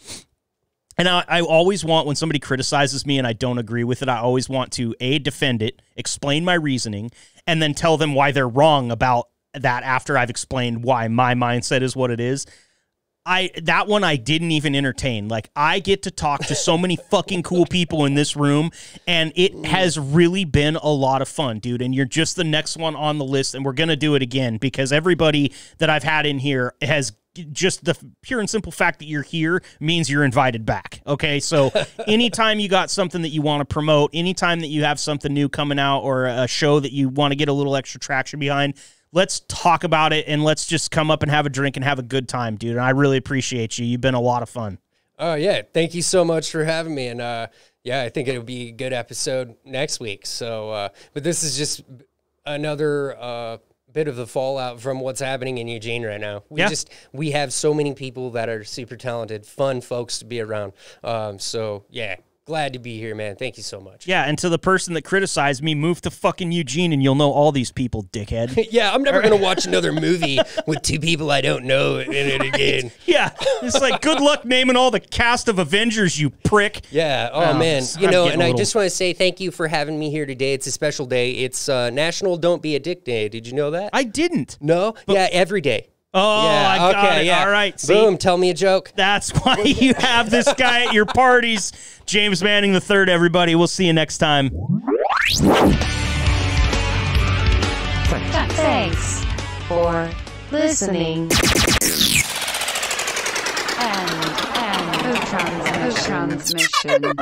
And I, I always want when somebody criticizes me and I don't agree with it, I always want to a defend it, explain my reasoning, and then tell them why they're wrong about that after I've explained why my mindset is what it is. I that one I didn't even entertain. Like I get to talk to so many (laughs) fucking cool people in this room and it has really been a lot of fun, dude. And you're just the next one on the list and we're going to do it again because everybody that I've had in here has just the pure and simple fact that you're here means you're invited back. Okay? So (laughs) anytime you got something that you want to promote, anytime that you have something new coming out or a show that you want to get a little extra traction behind, let's talk about it and let's just come up and have a drink and have a good time, dude. And I really appreciate you. You've been a lot of fun. Oh yeah, thank you so much for having me, and uh, yeah, I think it'll be a good episode next week. So, uh, but this is just another uh, bit of the fallout from what's happening in Eugene right now. We Yeah. just we have so many people that are super talented, fun folks to be around. Um, so yeah, glad to be here, man. Thank you so much. Yeah, and to the person that criticized me, move to fucking Eugene and you'll know all these people, dickhead. (laughs) Yeah, I'm never gonna watch another (laughs) movie with two people I don't know in it again. yeah, it's like good luck naming all the cast of Avengers, you prick. Yeah. Oh, Oh, man. I'm You know, and a I little- just want to say thank you for having me here today. It's a special day. It's uh, National Don't Be a Dick Day. Did you know that? I didn't. no. yeah. Every day. Oh, yeah. I got okay. it. Yeah. All right. See, Boom. Tell me a joke. That's (laughs) why you have this guy at your parties, James Manning the third. Everybody, we'll see you next time. Thanks for listening. And, and, post transmission.